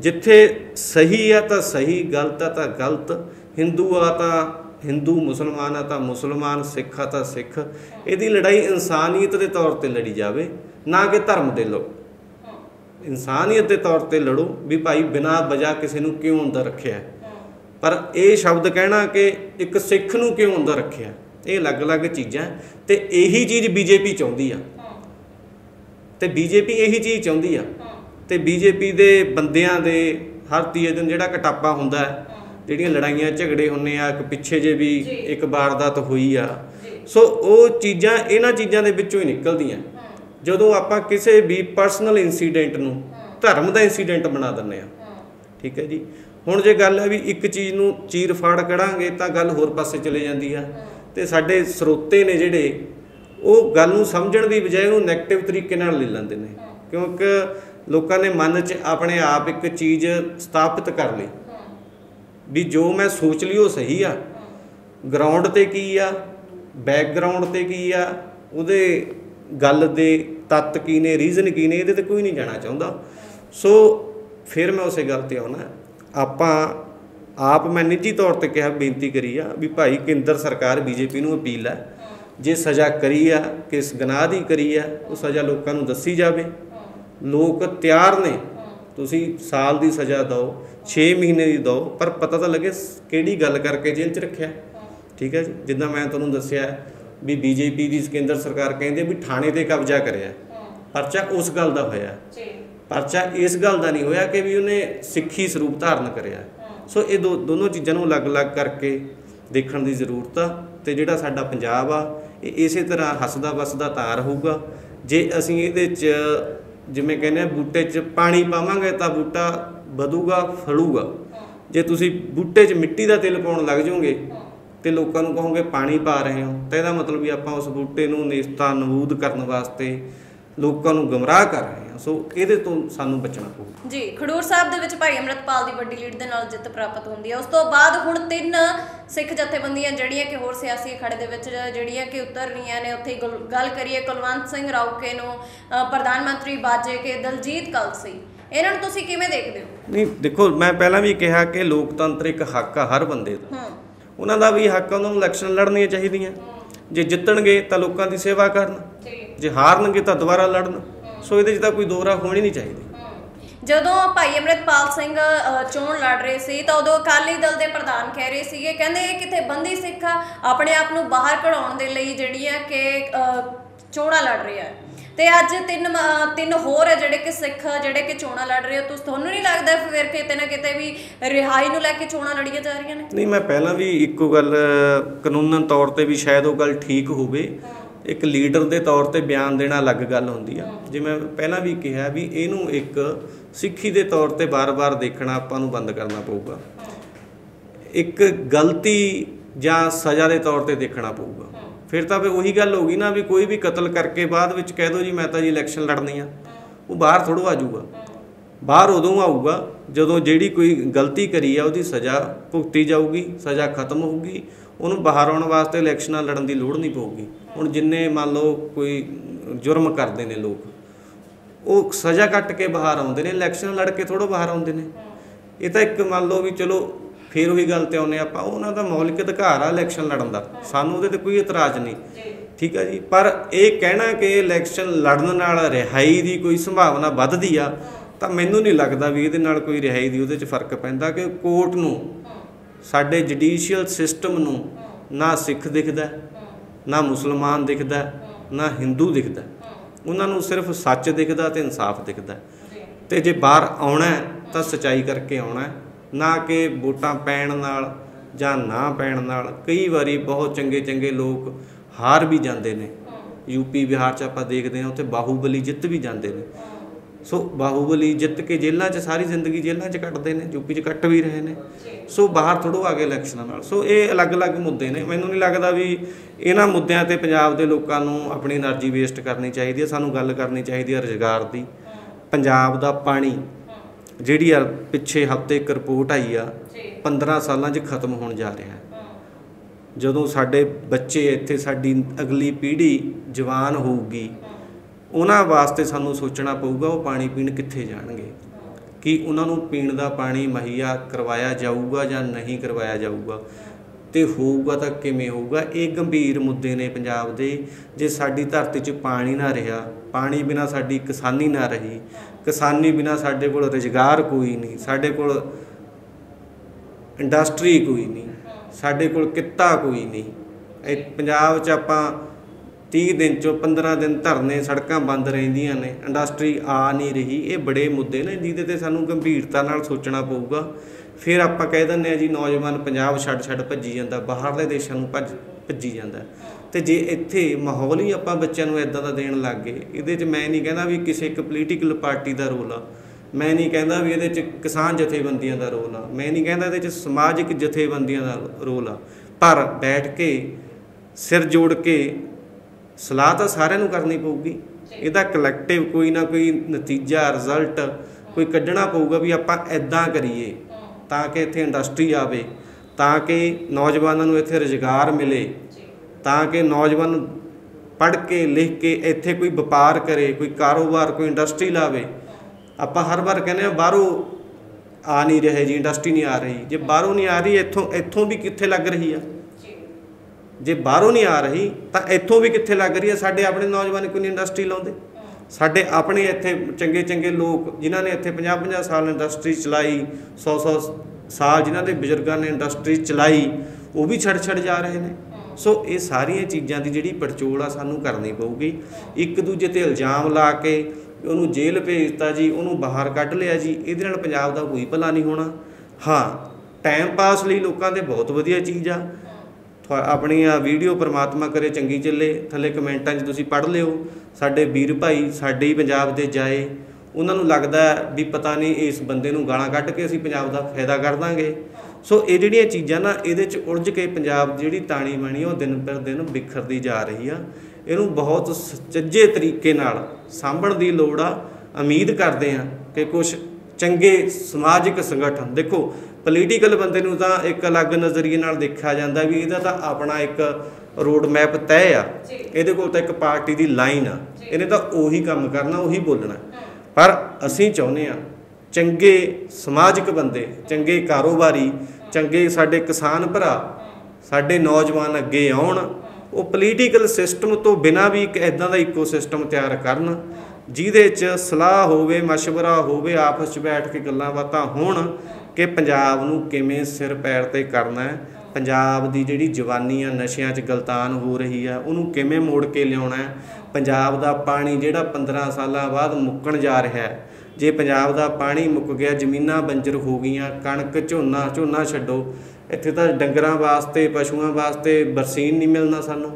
ਜਿੱਥੇ ਸਹੀ ਆ ਤਾਂ ਸਹੀ, ਗਲਤ ਆ ਤਾਂ ਗਲਤ, ਹਿੰਦੂ ਆ ਤਾਂ ਹਿੰਦੂ, ਮੁਸਲਮਾਨ ਆ ਤਾਂ ਮੁਸਲਮਾਨ, ਸਿੱਖ ਆ ਤਾਂ ਸਿੱਖ। ਇਹਦੀ ਲੜਾਈ ਇਨਸਾਨੀਅਤ ਦੇ ਤੌਰ ਤੇ ਲੜੀ ਜਾਵੇ, ਨਾ ਕਿ ਧਰਮ ਦੇ ਲੋ ਇਨਸਾਨੀਅਤ ਦੇ ਤੌਰ ਤੇ ਲੜੋ ਵੀ ਭਾਈ ਬਿਨਾਂ ਵਜ੍ਹਾ ਕਿਸੇ ਨੂੰ ਕਿਉਂ ਅੰਦਰ ਰੱਖਿਆ? ਪਰ ਇਹ ਸ਼ਬਦ ਕਹਿਣਾ ਕਿ ਇੱਕ ਸਿੱਖ ਨੂੰ ਕਿਉਂ ਅੰਦਰ ਰੱਖਿਆ ਇਹ ਅਲੱਗ-ਅਲੱਗ ਚੀਜ਼ਾਂ ਤੇ ਇਹੀ ਚੀਜ਼ ਬੀਜੇਪੀ ਚਾਹੁੰਦੀ ਆ। ਤੇ ਬੀਜੇਪੀ ਇਹੀ ਚੀਜ਼ ਚਾਹੁੰਦੀ ਆ। ਤੇ ਬੀਜੇਪੀ ਦੇ ਬੰਦਿਆਂ ਦੇ ਹਰ ਤੀਏ ਦਿਨ ਜਿਹੜਾ ਕਟਾਪਾ ਹੁੰਦਾ ਹੈ ਜਿਹੜੀਆਂ ਲੜਾਈਆਂ ਝਗੜੇ ਹੁੰਨੇ ਆ ਇੱਕ ਪਿੱਛੇ ਜੇ ਵੀ। ਇੱਕ ਵਾਰਦਾਤ ਹੋਈ ਆ। ਸੋ ਉਹ ਚੀਜ਼ਾਂ ਇਹਨਾਂ ਚੀਜ਼ਾਂ ਦੇ ਵਿੱਚੋਂ ਹੀ ਨਿਕਲਦੀਆਂ। ਜਦੋਂ ਆਪਾਂ ਕਿਸੇ ਵੀ ਪਰਸਨਲ ਇਨਸੀਡੈਂਟ ਨੂੰ ਧਰਮ ਦਾ ਇਨਸੀਡੈਂਟ ਬਣਾ ਦਿੰਦੇ ਆ ਠੀਕ ਹੈ ਜੀ। ਹੁਣ ਜੇ ਗੱਲ ਹੈ ਵੀ ਇੱਕ ਚੀਜ਼ ਨੂੰ ਚੀਰ ਫਾੜ ਕਰਾਂਗੇ ਤਾਂ ਗੱਲ ਹੋਰ ਪਾਸੇ ਚਲੇ ਜਾਂਦੀ ਆ ਤੇ ਸਾਡੇ ਸਰੋਤੇ ਨੇ ਜਿਹੜੇ ਉਹ ਗੱਲ ਨੂੰ ਸਮਝਣ ਦੀ ਬਜਾਏ ਉਹਨੂੰ 네ਗੇਟਿਵ ਤਰੀਕੇ ਨਾਲ ਲੈ ਲੈਂਦੇ ਨੇ। ਕਿਉਂਕਿ ਲੋਕਾਂ ਨੇ ਮਨ 'ਚ ਆਪਣੇ ਆਪ ਇੱਕ ਚੀਜ਼ ਸਥਾਪਿਤ ਕਰ ਲਈ। ਵੀ ਜੋ ਮੈਂ ਸੋਚ ਲਈ ਉਹ ਸਹੀ ਆ। ਗਰਾਊਂਡ ਤੇ ਕੀ ਆ? ਬੈਕਗ੍ਰਾਉਂਡ ਤੇ ਕੀ ਆ? ਉਹਦੇ ਗੱਲ ਦੇ ਤੱਤ ਕੀ ਨੇ ਰੀਜ਼ਨ ਕੀ ਨੇ, ਇਹਦੇ ਤੇ ਕੋਈ ਨਹੀਂ ਜਾਣਾ ਚਾਹੁੰਦਾ। ਸੋ ਫਿਰ ਮੈਂ ਉਸੇ ਗੱਲ ਤੇ ਆਉਣਾ। ਆਪਾਂ ਆਪ ਮੈਂ ਨਿੱਜੀ ਤੌਰ ਤੇ ਕਿਹਾ, ਬੇਨਤੀ ਕਰੀ ਆ ਵੀ ਭਾਈ ਕੇਂਦਰ ਸਰਕਾਰ ਬੀਜੇਪੀ ਨੂੰ ਅਪੀਲ ਹੈ, ਜੇ ਸਜ਼ਾ ਕਰੀ ਆ, ਕਿਸ ਗੁਨਾਹ ਦੀ ਕਰੀ ਆ, ਉਹ ਸਜ਼ਾ ਲੋਕਾਂ ਨੂੰ ਦੱਸੀ ਜਾਵੇ। ਲੋਕ ਤਿਆਰ ਨੇ, ਤੁਸੀਂ ਸਾਲ ਦੀ ਸਜ਼ਾ ਦਿਓ 6 ਮਹੀਨੇ ਦੀ ਦਿਓ, ਪਰ ਪਤਾ ਤਾਂ ਲੱਗੇ ਕਿਹੜੀ ਗੱਲ ਕਰਕੇ ਜੇਲ੍ਹ 'ਚ ਰੱਖਿਆ। ਠੀਕ ਹੈ ਜੀ, ਜਿੱਦਾਂ ਮੈਂ ਤੁਹਾਨੂੰ ਦੱਸਿਆ ਵੀ ਬੀਜੇਪੀ ਦੀ ਕੇਂਦਰ ਸਰਕਾਰ ਕਹਿੰਦੇ ਵੀ ਥਾਣੇ ਤੇ ਕਬਜ਼ਾ ਕਰਿਆ। ਪਰਚਾ ਉਸ ਗੱਲ ਦਾ ਹੋਇਆ। ਜੀ। ਪਰਚਾ ਇਸ ਗੱਲ ਦਾ ਨਹੀਂ ਹੋਇਆ ਕਿ ਵੀ ਉਹਨੇ ਸਿੱਖੀ ਸਰੂਪ ਧਾਰਨ ਕਰਿਆ। ਸੋ ਇਹ ਦੋ ਦੋਨੋਂ ਚੀਜ਼ਾਂ ਨੂੰ ਅਲੱਗ-ਅਲੱਗ ਕਰਕੇ ਦੇਖਣ ਦੀ ਜ਼ਰੂਰਤ ਆ ਤੇ ਜਿਹੜਾ ਸਾਡਾ ਪੰਜਾਬ ਆ ਇਹ ਇਸੇ ਤਰ੍ਹਾਂ ਹੱਸਦਾ ਵਸਦਾ ਤਾਂ ਰਹੂਗਾ ਜੇ ਅਸੀਂ ਇਹਦੇ 'ਚ ਜਿਵੇਂ ਕਹਿੰਦੇ ਆ ਬੂਟੇ 'ਚ ਪਾਣੀ ਪਾਵਾਂਗੇ ਤਾਂ ਬੂਟਾ ਵਧੂਗਾ ਫਲੂਗਾ। ਜੇ ਤੁਸੀਂ ਬੂਟੇ 'ਚ ਮਿੱਟੀ ਦਾ ਤੇਲ ਪਾਉਣ ਲੱਗ ਜਾਓਗੇ ਤੇ ਲੋਕਾਂ ਨੂੰ ਕਹੋਗੇ ਪਾਣੀ ਪਾ ਰਹੇ ਹੋ ਤਾਂ ਇਹਦਾ ਮਤਲਬ ਵੀ ਆਪਾਂ ਉਸ ਬੂਟੇ ਨੂੰ ਨੇਸਤਾ ਨਬੂਦ ਕਰਨ ਵਾਸਤੇ ਲੋਕਾਂ ਨੂੰ ਗਮਰਾਹ ਕਰ ਰਹੇ ਹਾਂ। ਸੋ ਇਹਦੇ ਤੋਂ ਸਾਨੂੰ ਬਚਣਾ ਪਊਗਾ ਜੀ ਖਡੂਰ ਸਾਹਿਬ ਦੇ ਵਿੱਚ ਭਾਈ ਅਮਰਤਪਾਲ ਦੀ ਵੱਡੀ ਲੀਡ ਦੇ ਨਾਲ ਜਿੱਤ ਪ੍ਰਾਪਤ ਹੁੰਦੀ ਹੈ। ਉਸ ਤੋਂ ਬਾਅਦ ਹੁਣ ਤਿੰਨ ਸਿੱਖ ਜਥੇਬੰਦੀਆਂ ਜਿਹੜੀਆਂ ਕਿ ਹੋਰ ਸਿਆਸੀ ਅਖਾੜੇ ਦੇ ਵਿੱਚ ਜਿਹੜੀਆਂ ਕਿ ਉਤਰ ਰਹੀਆਂ ਨੇ ਉੱਥੇ ਗੁਲ- ਕਰੀਏ ਕੁਲਵੰਤ ਸਿੰਘ ਰਾਉਕੇ ਨੂੰ ਪ੍ਰਧਾਨ ਮੰਤਰੀ ਬਾਜੇ ਕੇ ਦਲਜੀਤ ਕਲਸੀ ਇਹਨਾਂ ਨੂੰ ਤੁਸੀਂ ਕਿਵੇਂ ਦੇਖਦੇ ਹੋ? ਨਹੀਂ ਦੇਖੋ ਮੈਂ ਪਹਿਲਾਂ ਵੀ ਕਿਹਾ ਕਿ ਲੋਕਤੰਤਰ ਇੱਕ ਹੱਕ ਆ ਹਰ ਬੰਦੇ ਦਾ। ਹੂੰ। ਉਹਨਾਂ ਦਾ ਵੀ ਹੱਕ ਉਹਨਾਂ ਨੂੰ ਇਲੈਕਸ਼ਨ ਲੜਨੀਆਂ ਚਾਹੀਦੀਆਂ। ਜੇ ਜਿੱਤਣਗੇ ਤਾਂ ਲੋਕਾਂ ਦੀ ਸੇਵਾ ਕਰਨ। ਜੀ। ਹਾਰਨਗੇ ਤਾਂ ਦੁਬਾਰਾ ਲੜਨ। ਸੋ ਇਹਦੇ 'ਚ ਤਾਂ ਕੋਈ ਦੋਰਾ ਹੋਣੀ ਨਹੀਂ ਚਾਹੀਦੀ। ਜਦੋਂ ਭਾਈ ਅਮਰਿਤਪਾਲ ਸਿੰਘ ਚੋਣ ਲੜ ਰਹੇ ਸੀ ਤਾਂ ਉਦੋਂ ਅਕਾਲੀ ਦਲ ਦੇ ਪ੍ਰਧਾਨ ਕਹਿ ਰਹੇ ਸੀਗੇ ਕਹਿੰਦੇ ਇਹ ਕਿਤੇ ਬੰਦੀ ਸਿੱਖ ਆਪਣੇ ਆਪ ਨੂੰ ਬਾਹਰ ਕਢਾਉਣ ਦੇ ਲਈ ਜਿਹੜੀ ਆ ਕਿ ਚੋਣਾਂ ਲੜ ਰਿਹਾ ਹੈ ਤੇ ਅੱਜ ਤਿੰਨ ਮ- ਤਿੰਨ ਹੋਰ ਹੈ ਜਿਹੜੇ ਕਿ ਸਿੱਖ ਜਿਹੜੇ ਕਿ ਚੋਣਾਂ ਲੜ ਰਹੇ ਹੋ ਤੁਸੀਂ ਤੁਹਾਨੂੰ ਨਹੀਂ ਲੱਗਦਾ ਫਿਰ ਕਿਤੇ ਨਾ ਕਿਤੇ ਵੀ ਰਿਹਾਈ ਨੂੰ ਲੈ ਕੇ ਚੋਣਾਂ ਲੜੀਆਂ ਜਾ ਰਹੀਆਂ ਨੇ? ਨਹੀਂ ਮੈਂ ਪਹਿਲਾਂ ਵੀ ਇੱਕੋ ਗੱਲ ਕਾਨੂੰਨਨ ਤੌਰ ਤੇ ਵੀ ਸ਼ਾਇਦ ਉਹ ਗੱਲ ਠੀਕ ਹੋਵੇ। ਇੱਕ ਲੀਡਰ ਦੇ ਤੌਰ ਤੇ ਬਿਆਨ ਦੇਣਾ ਅਲੱਗ ਗੱਲ ਹੁੰਦੀ ਆ। ਜਿਵੇਂ ਪਹਿਲਾਂ ਵੀ ਕਿਹਾ ਵੀ ਇਹਨੂੰ ਇੱਕ ਸਿੱਖੀ ਦੇ ਤੌਰ ਤੇ ਬਾਰ-ਬਾਰ ਦੇਖਣਾ ਆਪਾਂ ਨੂੰ ਬੰਦ ਕਰਨਾ ਪਊਗਾ। ਇੱਕ ਗਲਤੀ ਜਾਂ ਸਜ਼ਾ ਦੇ ਤੌਰ ਤੇ ਦੇਖਣਾ ਪਊਗਾ। ਫਿਰ ਤਾਂ ਵੀ ਉਹੀ ਗੱਲ ਹੋ ਗਈ ਨਾ ਵੀ ਕੋਈ ਵੀ ਕਤਲ ਕਰਕੇ ਬਾਅਦ ਵਿੱਚ ਕਹਿ ਦੋ ਜੀ ਮੈਂ ਤਾਂ ਜੀ ਇਲੈਕਸ਼ਨ ਲੜਨੀ ਆ। ਉਹ ਬਾਹਰ ਥੋੜੋ ਆ ਜਾਊਗਾ। ਬਾਹਰ ਉਦੋਂ ਆਊਗਾ ਜਦੋਂ ਜਿਹੜੀ ਕੋਈ ਗਲਤੀ ਕਰੀ ਆ ਉਹਦੀ ਸਜ਼ਾ ਭੁਗਤੀ ਜਾਊਗੀ, ਸਜ਼ਾ ਖਤਮ ਹੋਊਗੀ, ਉਹਨੂੰ ਬਾਹਰ ਆਉਣ ਵਾਸਤੇ ਇਲੈਕਸ਼ਨਾਂ ਲੜਨ ਦੀ ਲੋੜ ਨਹੀਂ ਪਊਗੀ। ਹੁਣ ਜਿੰਨੇ ਮੰਨ ਲਓ ਕੋਈ ਜੁਰਮ ਕਰਦੇ ਨੇ ਲੋਕ, ਉਹ ਸਜ਼ਾ ਕੱਟ ਕੇ ਬਾਹਰ ਆਉਂਦੇ ਨੇ ਇਲੈਕਸ਼ਨ ਲੜ ਕੇ ਥੋੜੋ ਬਾਹਰ ਆਉਂਦੇ ਨੇ। ਇਹ ਤਾਂ ਇੱਕ ਮੰਨ ਲਓ ਵੀ ਚਲੋ ਫਿਰ ਉਹੀ ਗੱਲ ਤੇ ਆਉਨੇ ਆਪਾਂ, ਉਹਨਾਂ ਦਾ ਮੌਲਿਕ ਅਧਿਕਾਰ ਆ ਇਲੈਕਸ਼ਨ ਲੜਨ ਦਾ। ਸਾਨੂੰ ਉਹਦੇ ਤੇ ਕੋਈ ਇਤਰਾਜ਼ ਨਹੀਂ। ਠੀਕ ਆ ਜੀ? ਪਰ ਇਹ ਕਹਿਣਾ ਕਿ ਇਲੈਕਸ਼ਨ ਲੜਨ ਨਾਲ ਰਿਹਾਈ ਦੀ ਕੋਈ ਸੰਭਾਵਨਾ ਵੱਧਦੀ ਆ, ਤਾਂ ਮੈਨੂੰ ਨਹੀਂ ਲੱਗਦਾ ਵੀ ਇਹਦੇ ਨਾਲ ਕੋਈ ਰਿਹਾਈ ਦੀ ਉਹਦੇ 'ਚ ਫ਼ਰਕ ਪੈਂਦਾ ਕਿ ਕੋਰਟ ਨੂੰ, ਸਾਡੇ ਜੁਡੀਸ਼ੀਅਲ ਸਿਸਟਮ ਨੂੰ ਨਾ ਸਿੱਖ ਦਿਖਦਾ, ਨਾ ਮੁਸਲਮਾਨ ਦਿਖਦਾ, ਨਾ ਹਿੰਦੂ ਦਿਖਦਾ। ਉਹਨਾਂ ਨੂੰ ਸਿਰਫ ਸੱਚ ਦਿਖਦਾ ਤੇ ਇਨਸਾਫ ਦਿਖਦਾ। ਤੇ ਜੇ ਬਾਹਰ ਆਉਣਾ ਤਾਂ ਸਚਾਈ ਕਰਕੇ ਆਉਣਾ ਨਾ ਕਿ ਵੋਟਾਂ ਪੈਣ ਨਾਲ ਜਾਂ ਨਾ ਪੈਣ ਨਾਲ, ਕਈ ਵਾਰੀ ਬਹੁਤ ਚੰਗੇ ਚੰਗੇ ਲੋਕ ਹਾਰ ਵੀ ਜਾਂਦੇ ਨੇ। ਯੂਪੀ ਬਿਹਾਰ ਚ ਆਪਾਂ ਦੇਖਦੇ ਹਾਂ, ਉੱਥੇ ਬਾਹੂਬਲੀ ਜਿੱਤ ਵੀ ਜਾਂਦੇ ਨੇ। ਸੋ ਬਾਹੂਬਲੀ ਜਿੱਤ ਕੇ ਜੇਲ੍ਹਾਂ 'ਚ, ਸਾਰੀ ਜ਼ਿੰਦਗੀ ਜੇਲ੍ਹਾਂ 'ਚ ਕੱਟਦੇ ਨੇ ਯੂਪੀ 'ਚ ਕੱਟ ਵੀ ਰਹੇ ਨੇ। ਸੋ ਬਾਹਰ ਥੋੜੋ ਆ ਗਏ ਇਲੈਕਸ਼ਨਾਂ ਨਾਲ। ਸੋ ਇਹ ਅਲੱਗ-ਅਲੱਗ ਮੁੱਦੇ ਨੇ। ਮੈਨੂੰ ਨਹੀਂ ਲੱਗਦਾ ਵੀ ਇਹਨਾਂ ਮੁੱਦਿਆਂ ਤੇ ਪੰਜਾਬ ਦੇ ਲੋਕਾਂ ਨੂੰ ਆਪਣੀ એનર્ਜੀ ਵੇਸਟ ਕਰਨੀ ਚਾਹੀਦੀ ਹੈ, ਸਾਨੂੰ ਗੱਲ ਕਰਨੀ ਚਾਹੀਦੀ ਹੈ ਰੁਜ਼ਗਾਰ ਦੀ। ਪੰਜਾਬ ਦਾ ਪਾਣੀ ਜਿਹੜੀ ਆ ਪਿੱਛੇ ਹਫ਼ਤੇ ਇੱਕ ਰਿਪੋਰਟ ਆਈ ਆ 15 ਸਾਲਾਂ 'ਚ ਖਤਮ ਹੋਣ ਜਾ ਰਿਹਾ। ਹੈ। ਜਦੋਂ ਸਾਡੇ ਬੱਚੇ ਇੱਥੇ ਸਾਡੀ ਅਗਲੀ ਪੀੜ੍ਹੀ ਜਵਾਨ ਹੋਊਗੀ ਉਹਨਾਂ ਵਾਸਤੇ ਸਾਨੂੰ ਸੋਚਣਾ ਪਊਗਾ ਉਹ ਪਾਣੀ ਪੀਣ ਕਿੱਥੇ ਜਾਣਗੇ। ਕਿ ਉਹਨਾਂ ਨੂੰ ਪੀਣ ਦਾ ਪਾਣੀ ਮੁਹੱਈਆ ਕਰਵਾਇਆ ਜਾਊਗਾ ਜਾਂ ਨਹੀਂ ਕਰਵਾਇਆ ਜਾਊਗਾ? ਤੇ ਹੋਊਗਾ ਤਾਂ ਕਿਵੇਂ ਹੋਊਗਾ? ਇਹ ਗੰਭੀਰ ਮੁੱਦੇ ਨੇ ਪੰਜਾਬ ਦੇ। ਜੇ ਸਾਡੀ ਧਰਤੀ 'ਚ ਪਾਣੀ ਨਾ ਰਿਹਾ ਪਾਣੀ ਬਿਨਾ ਸਾਡੀ ਕਿਸਾਨੀ ਨਾ ਰਹੀ ਕਿਸਾਨੀ ਬਿਨਾ ਸਾਡੇ ਕੋਲ ਰੁਜ਼ਗਾਰ ਕੋਈ ਨਹੀਂ, ਸਾਡੇ ਕੋਲ ਇੰਡਸਟਰੀ ਕੋਈ ਨਹੀਂ, ਸਾਡੇ ਕੋਲ ਕਿੱਤਾ ਕੋਈ ਨਹੀਂ। ਇਹ ਪੰਜਾਬ 'ਚ ਆਪਾਂ 30 ਦਿਨ ਚੋਂ 15 ਦਿਨ ਧਰਨੇ ਸੜਕਾਂ ਬੰਦ ਰਹਿੰਦੀਆਂ ਨੇ, ਇੰਡਸਟਰੀ ਆ ਨਹੀਂ ਰਹੀ, ਇਹ ਬੜੇ ਮੁੱਦੇ ਨੇ ਜਿਹਦੇ ਤੇ ਸਾਨੂੰ ਗੰਭੀਰਤਾ ਨਾਲ ਸੋਚਣਾ ਪਊਗਾ। ਫਿਰ ਆਪਾਂ ਕਹਿ ਦਿੰਦੇ ਆ ਜੀ, ਨੌਜਵਾਨ ਪੰਜਾਬ ਛੱਡ ਛੱਡ ਭੱਜੀ ਜਾਂਦਾ, ਬਾਹਰਲੇ ਦੇਸ਼ਾਂ ਨੂੰ ਭੱਜ ਭੱਜੀ ਜਾਂਦਾ। ਤੇ ਜੇ ਇੱਥੇ ਮਾਹੌਲ ਹੀ ਆਪਾਂ ਬੱਚਿਆਂ ਨੂੰ ਇਦਾਂ ਦਾ ਦੇਣ ਲੱਗ ਗਏ ਇਹਦੇ 'ਚ ਮੈਂ ਨਹੀਂ ਕਹਿੰਦਾ ਵੀ ਕਿਸੇ ਇੱਕ ਪੋਲੀਟੀਕਲ ਪਾਰਟੀ ਦਾ ਰੋਲ ਆ। ਮੈਂ ਨਹੀਂ ਕਹਿੰਦਾ ਵੀ ਇਹਦੇ 'ਚ ਕਿਸਾਨ ਜਥੇਬੰਦੀਆਂ ਦਾ ਰੋਲ ਆ। ਮੈਂ ਨਹੀਂ ਕਹਿੰਦਾ ਇਹਦੇ 'ਚ ਸਮਾਜਿਕ ਜਥੇਬੰਦੀਆਂ ਦਾ ਰੋਲ ਆ। ਪਰ ਬੈਠ ਕੇ ਸਿਰ ਜੋੜ ਕੇ ਸਲਾਹ ਤਾਂ ਸਾਰਿਆਂ ਨੂੰ ਕਰਨੀ ਪਊਗੀ। ਇਹਦਾ ਕਲੈਕਟਿਵ ਕੋਈ ਨਾ ਕੋਈ ਨਤੀਜਾ ਰਿਜ਼ਲਟ ਕੋਈ ਕੱਢਣਾ ਪਊਗਾ ਵੀ ਆਪਾਂ ਐਦਾਂ ਕਰੀਏ। ਤਾਂ ਕਿ ਇੱਥੇ ਇੰਡਸਟਰੀ ਆਵੇ ਤਾਂ ਕਿ ਨੌਜਵਾਨਾਂ ਨੂੰ ਇੱਥੇ ਰੁਜ਼ਗਾਰ ਮਿਲੇ। ਤਾਂ ਕਿ ਨੌਜਵਾਨ ਪੜ੍ਹ ਕੇ ਲਿਖ ਕੇ ਇੱਥੇ ਕੋਈ ਵਪਾਰ ਕਰੇ ਕੋਈ ਕਾਰੋਬਾਰ ਕੋਈ ਇੰਡਸਟਰੀ ਲਾਵੇ। ਆਪਾਂ ਹਰ ਵਾਰ ਕਹਿੰਦੇ ਆ ਬਾਹਰੋਂ ਆ ਨਹੀਂ ਰਹੇ ਜੀ ਇੰਡਸਟਰੀ ਨਹੀਂ ਆ ਰਹੀ। ਜੇ ਬਾਹਰੋਂ ਨਹੀਂ ਆ ਰਹੀ ਇੱਥੋਂ ਇੱਥੋਂ ਵੀ ਕਿੱਥੇ ਲੱਗ ਰਹੀ ਆ? ਜੇ। ਬਾਹਰੋਂ ਨਹੀਂ ਆ ਰਹੀ ਤਾਂ ਇੱਥੋਂ ਵੀ ਕਿੱਥੇ ਲੱਗ ਰਹੀ ਹੈ ਸਾਡੇ ਆਪਣੇ ਨੌਜਵਾਨ ਕੋਈ ਨਹੀਂ ਇੰਡਸਟਰੀ ਲਾਉਂਦੇ। ਸਾਡੇ ਆਪਣੇ ਇੱਥੇ ਚੰਗੇ ਚੰਗੇ ਲੋਕ ਜਿਨ੍ਹਾਂ ਨੇ ਇੱਥੇ 50 50 ਸਾਲ ਇੰਡਸਟਰੀ ਚਲਾਈ 100 100 ਸਾਲ ਜਿਨ੍ਹਾਂ ਦੇ ਬਜ਼ੁਰਗਾਂ ਨੇ ਇੰਡਸਟਰੀ ਚਲਾਈ ਉਹ ਵੀ ਛੱਡ ਛੱਡ ਜਾ ਰਹੇ ਨੇ। ਸੋ ਇਹ ਸਾਰੀਆਂ ਚੀਜ਼ਾਂ ਦੀ ਜਿਹੜੀ ਪੜਚੋਲ ਆ ਸਾਨੂੰ ਕਰਨੀ ਪਊਗੀ। ਇੱਕ ਦੂਜੇ ਤੇ ਇਲਜ਼ਾਮ ਲਾ ਕੇ ਉਹਨੂੰ ਜੇਲ੍ਹ ਭੇਜਤਾ ਜੀ, ਉਹਨੂੰ ਬਾਹਰ ਕੱਢ ਲਿਆ ਜੀ, ਇਹਦੇ ਨਾਲ ਪੰਜਾਬ ਦਾ ਕੋਈ ਭਲਾ ਨਹੀਂ ਹੋਣਾ। ਹਾਂ ਟਾਈਮ ਪਾਸ ਲਈ ਲੋਕਾਂ ਦੇ ਬਹੁਤ ਵਧੀਆ ਚੀਜ਼ ਆ। ਤੁਹਾ- ਆਪਣੀ ਆ ਵੀਡੀਓ ਪ੍ਰਮਾਤਮਾ ਕਰੇ, ਚੰਗੀ ਚੱਲੇ, ਥੱਲੇ ਕਮੈਂਟਾਂ 'ਚ ਤੁਸੀਂ ਪੜ੍ਹ ਲਿਓ। ਸਾਡੇ ਵੀਰ ਭਾਈ, ਸਾਡੇ ਹੀ ਪੰਜਾਬ ਦੇ ਜਾਏ। ਉਹਨਾਂ ਨੂੰ ਲੱਗਦਾ ਵੀ ਪਤਾ ਨਹੀਂ ਇਸ ਬੰਦੇ ਨੂੰ ਗਾਲਾਂ ਕੱਢ ਕੇ ਅਸੀਂ ਪੰਜਾਬ ਦਾ ਫਾਇਦਾ ਕਰ ਦਾਂਗੇ। ਸੋ ਇਹ ਜਿਹੜੀਆਂ ਚੀਜ਼ਾਂ ਨਾ ਇਹਦੇ 'ਚ ਉਲਝ ਕੇ ਪੰਜਾਬ ਜਿਹੜੀ ਤਾਣੀ ਬਣੀ ਉਹ ਦਿਨ ਪਰ ਦਿਨ ਬਿਖਰਦੀ ਜਾ ਰਹੀ ਆ। ਇਹਨੂੰ ਬਹੁਤ ਸੁਚੱਜੇ ਤਰੀਕੇ ਨਾਲ ਸਾਂਭਣ ਦੀ ਲੋੜ ਆ। ਉਮੀਦ ਕਰਦੇ ਆ ਕਿ ਕੁਝ ਚੰਗੇ ਸਮਾਜਿਕ ਸੰਗਠਨ ਦੇਖੋ ਪੋਲੀਟੀਕਲ ਬੰਦੇ ਨੂੰ ਤਾਂ ਇੱਕ ਅਲੱਗ ਨਜ਼ਰੀਏ ਨਾਲ ਦੇਖਿਆ ਜਾਂਦਾ ਵੀ ਇਹਦਾ ਤਾਂ ਆਪਣਾ ਇੱਕ ਰੋਡ ਮੈਪ ਤੈਅ ਆ। ਇਹਦੇ ਕੋਲ ਤਾਂ ਇੱਕ ਪਾਰਟੀ ਦੀ ਲਾਈਨ ਆ। ਇਹਨੇ ਤਾਂ ਉਹੀ ਕੰਮ ਕਰਨਾ ਉਹੀ ਬੋਲਣਾ। ਪਰ ਅਸੀਂ ਚਾਹੁੰਦੇ ਆ ਚੰਗੇ ਸਮਾਜਿਕ ਬੰਦੇ ਚੰਗੇ ਕਾਰੋਬਾਰੀ ਚੰਗੇ ਸਾਡੇ ਕਿਸਾਨ ਭਰਾ, ਸਾਡੇ ਨੌਜਵਾਨ ਅੱਗੇ ਆਉਣ, ਉਹ ਪੋਲੀਟੀਕਲ ਸਿਸਟਮ ਤੋਂ ਬਿਨਾ ਵੀ ਇੱਕ ਐਦਾਂ ਦਾ ਇਕੋਸਿਸਟਮ ਤਿਆਰ ਕਰਨ, ਜਿਹਦੇ 'ਚ ਸਲਾਹ ਹੋਵੇ مشਵਰਾ ਹੋਵੇ, ਆਪਸ 'ਚ ਬੈਠ ਕੇ ਗੱਲਾਂ ਬਾਤਾਂ ਹੋਣ ਕਿ ਪੰਜਾਬ ਨੂੰ ਕਿਵੇਂ ਸਿਰ ਪੈਰ ਤੇ ਕਰਨਾ ਪੰਜਾਬ ਦੀ ਜਿਹੜੀ ਜਵਾਨੀ ਆ ਨਸ਼ਿਆਂ 'ਚ ਗਲਤਾਨ ਹੋ ਰਹੀ ਆ ਉਹਨੂੰ ਕਿਵੇਂ ਮੋੜ ਕੇ ਲਿਆਉਣਾ ਪੰਜਾਬ ਦਾ ਪਾਣੀ ਜਿਹੜਾ 15 ਸਾਲਾਂ ਬਾਅਦ ਮੁੱਕਣ ਜਾ ਰਿਹਾ ਹੈ ਜੇ ਪੰਜਾਬ ਦਾ ਪਾਣੀ ਮੁੱਕ ਗਿਆ, ਜ਼ਮੀਨਾਂ ਬੰਜਰ ਹੋ ਗਈਆਂ, ਕਣਕ ਝੋਨਾ ਝੋਨਾ ਛੱਡੋ, ਇੱਥੇ ਤਾਂ ਡੰਗਰਾਂ ਵਾਸਤੇ, ਪਸ਼ੂਆਂ ਵਾਸਤੇ ਬਰਸੀਨ ਨਹੀਂ ਮਿਲਣਾ ਸਾਨੂੰ,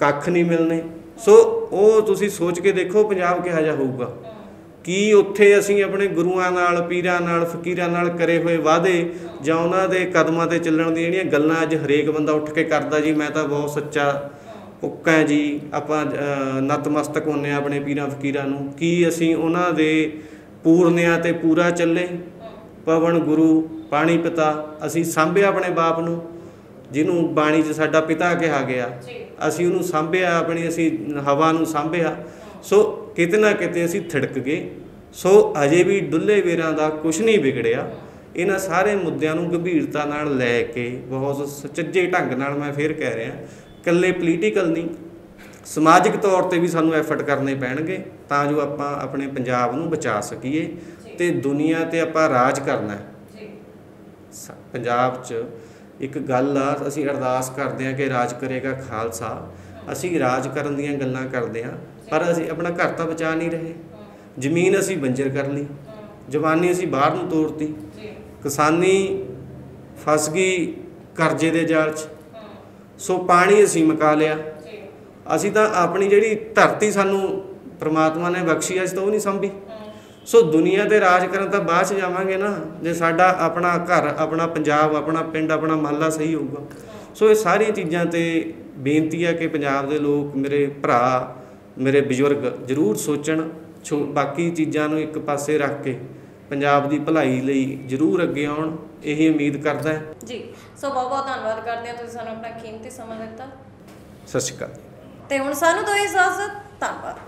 ਕੱਖ ਨਹੀਂ ਮਿਲਨੇ ਸੋ ਉਹ ਤੁਸੀਂ ਸੋਚ ਕੇ ਦੇਖੋ ਪੰਜਾਬ ਕਿਹੋ ਜਿਹਾ ਹੋਊਗਾ। ਕੀ ਉੱਥੇ ਅਸੀਂ ਆਪਣੇ ਗੁਰੂਆਂ ਨਾਲ, ਪੀਰਾਂ ਨਾਲ, ਫਕੀਰਾਂ ਨਾਲ ਕਰੇ ਹੋਏ ਵਾਅਦੇ ਜਾਂ ਉਹਨਾਂ ਦੇ ਕਦਮਾਂ ਤੇ ਚੱਲਣ ਦੀਆਂ ਜਿਹੜੀਆਂ ਗੱਲਾਂ ਅੱਜ ਹਰੇਕ ਬੰਦਾ ਉੱਠ ਕੇ ਕਰਦਾ ਜੀ, ਮੈਂ ਤਾਂ ਬਹੁਤ ਸੱਚਾ ਉੱਕਾ ਹੈ ਜੀ ਆਪਾਂ ਨਤਮਸਤਕ ਹੁੰਨੇ ਆ ਆਪਣੇ ਪੀਰਾਂ ਫਕੀਰਾਂ ਨੂੰ। ਕੀ ਅਸੀਂ ਉਹਨਾਂ ਦੇ ਪੂਰਨਿਆਂ ਤੇ ਪੂਰਾ ਚੱਲੇ? ਪਵਨ ਗੁਰੂ ਪਾਣੀ ਪਿਤਾ ਅਸੀਂ ਸਾਂਭਿਆ ਆਪਣੇ ਬਾਪ ਨੂੰ ਜਿਹਨੂੰ ਬਾਣੀ 'ਚ ਸਾਡਾ ਪਿਤਾ ਕਿਹਾ ਗਿਆ। ਅਸੀਂ ਉਹਨੂੰ ਸਾਂਭਿਆ ਆਪਣੀ ਅਸੀਂ ਹਵਾ ਨੂੰ ਸਾਂਭਿਆ। ਸੋ ਕਿਤੇ ਨਾ ਕਿਤੇ ਅਸੀਂ ਥਿੜਕ ਗਏ। ਸੋ ਅਜੇ ਵੀ ਡੁੱਲੇ ਵੀਰਾਂ ਦਾ ਕੁਝ ਨਹੀਂ ਵਿਗੜਿਆ। ਇਹਨਾਂ ਸਾਰੇ ਮੁੱਦਿਆਂ ਨੂੰ ਗੰਭੀਰਤਾ ਨਾਲ ਲੈ ਕੇ ਬਹੁਤ ਸੁਚੱਜੇ ਢੰਗ ਨਾਲ ਮੈਂ ਫੇਰ ਕਹਿ ਰਿਹਾ। ਇਕੱਲੇ ਪੋਲੀਟੀਕਲ ਨਹੀਂ ਸਮਾਜਿਕ ਤੌਰ ਤੇ ਵੀ ਸਾਨੂੰ ਐਫਰਟ ਕਰਨੇ ਪੈਣਗੇ ਤਾਂ ਜੋ ਆਪਾਂ ਆਪਣੇ ਪੰਜਾਬ ਨੂੰ ਬਚਾ ਸਕੀਏ ਤੇ ਦੁਨੀਆ ਤੇ ਆਪਾਂ ਰਾਜ ਕਰਨਾ ਹੈ। ਪੰਜਾਬ 'ਚ ਇੱਕ ਗੱਲ ਆ ਅਸੀਂ ਅਰਦਾਸ ਕਰਦੇ ਆ ਕਿ ਰਾਜ ਕਰੇਗਾ ਖਾਲਸਾ। ਅਸੀਂ ਰਾਜ ਕਰਨ ਦੀਆਂ ਗੱਲਾਂ ਕਰਦੇ ਆ ਪਰ ਅਸੀਂ ਆਪਣਾ ਘਰ ਤਾਂ ਬਚਾ ਨਹੀਂ ਰਹੇ। ਜ਼ਮੀਨ ਅਸੀਂ ਬੰਜਰ ਕਰ ਲਈ ਜਵਾਨੀ ਅਸੀਂ ਬਾਹਰ ਨੂੰ ਤੋੜਤੀ ਕਿਸਾਨੀ ਫਸ ਗਈ ਕਰਜ਼ੇ ਦੇ ਜਾਲ 'ਚ। ਸੋ ਪਾਣੀ ਅਸੀਂ ਮਕਾ ਲਿਆ। ਅਸੀਂ ਤਾਂ ਆਪਣੀ ਜਿਹੜੀ ਧਰਤੀ ਸਾਨੂੰ ਪ੍ਰਮਾਤਮਾ ਨੇ ਬਖਸ਼ੀ ਆ, ਅਸੀਂ ਤਾਂ ਉਹ ਨਹੀਂ ਸੰਭੀ। ਸੋ ਦੁਨੀਆ ਤੇ ਰਾਜ ਕਰਨ ਤਾਂ ਬਾਅਦ ਚ ਜਾਵਾਂਗੇ ਨਾ ਜੇ ਸਾਡਾ ਆਪਣਾ ਘਰ ਆਪਣਾ ਪੰਜਾਬ ਆਪਣਾ ਪਿੰਡ ਆਪਣਾ ਮਹੱਲਾ ਸਹੀ ਹੋਊਗਾ। ਸੋ ਇਹ ਸਾਰੀਆਂ ਚੀਜ਼ਾਂ ਤੇ ਬੇਨਤੀ ਹੈ ਕਿ ਪੰਜਾਬ ਦੇ ਲੋਕ ਮੇਰੇ ਭਰਾ ਮੇਰੇ ਬਜ਼ੁਰਗ ਜ਼ਰੂਰ ਸੋਚਣ ਛੋ- ਬਾਕੀ ਚੀਜ਼ਾਂ ਨੂੰ ਇੱਕ ਪਾਸੇ ਰੱਖ ਕੇ ਪੰਜਾਬ ਦੀ ਭਲਾਈ ਲਈ ਜ਼ਰੂਰ ਅੱਗੇ ਆਉਣ ਇਹੀ ਉਮੀਦ ਕਰਦਾ ਹੈ। ਜੀ ਸੋ ਬਹੁਤ ਬਹੁਤ ਧੰਨਵਾਦ ਕਰਦੇ ਹਾਂ ਤੁਸੀਂ ਸਾਨੂੰ ਆਪਣਾ ਕੀਮਤੀ ਸਮਾਂ ਦਿੱਤਾ। ਸਤਿ ਸ਼੍ਰੀ ਅਕਾਲ। ਤੇ ਹੁਣ ਸਾਨੂੰ ਦੋ ਇਜਾਜ਼ਤ ਧੰਨਵਾਦ।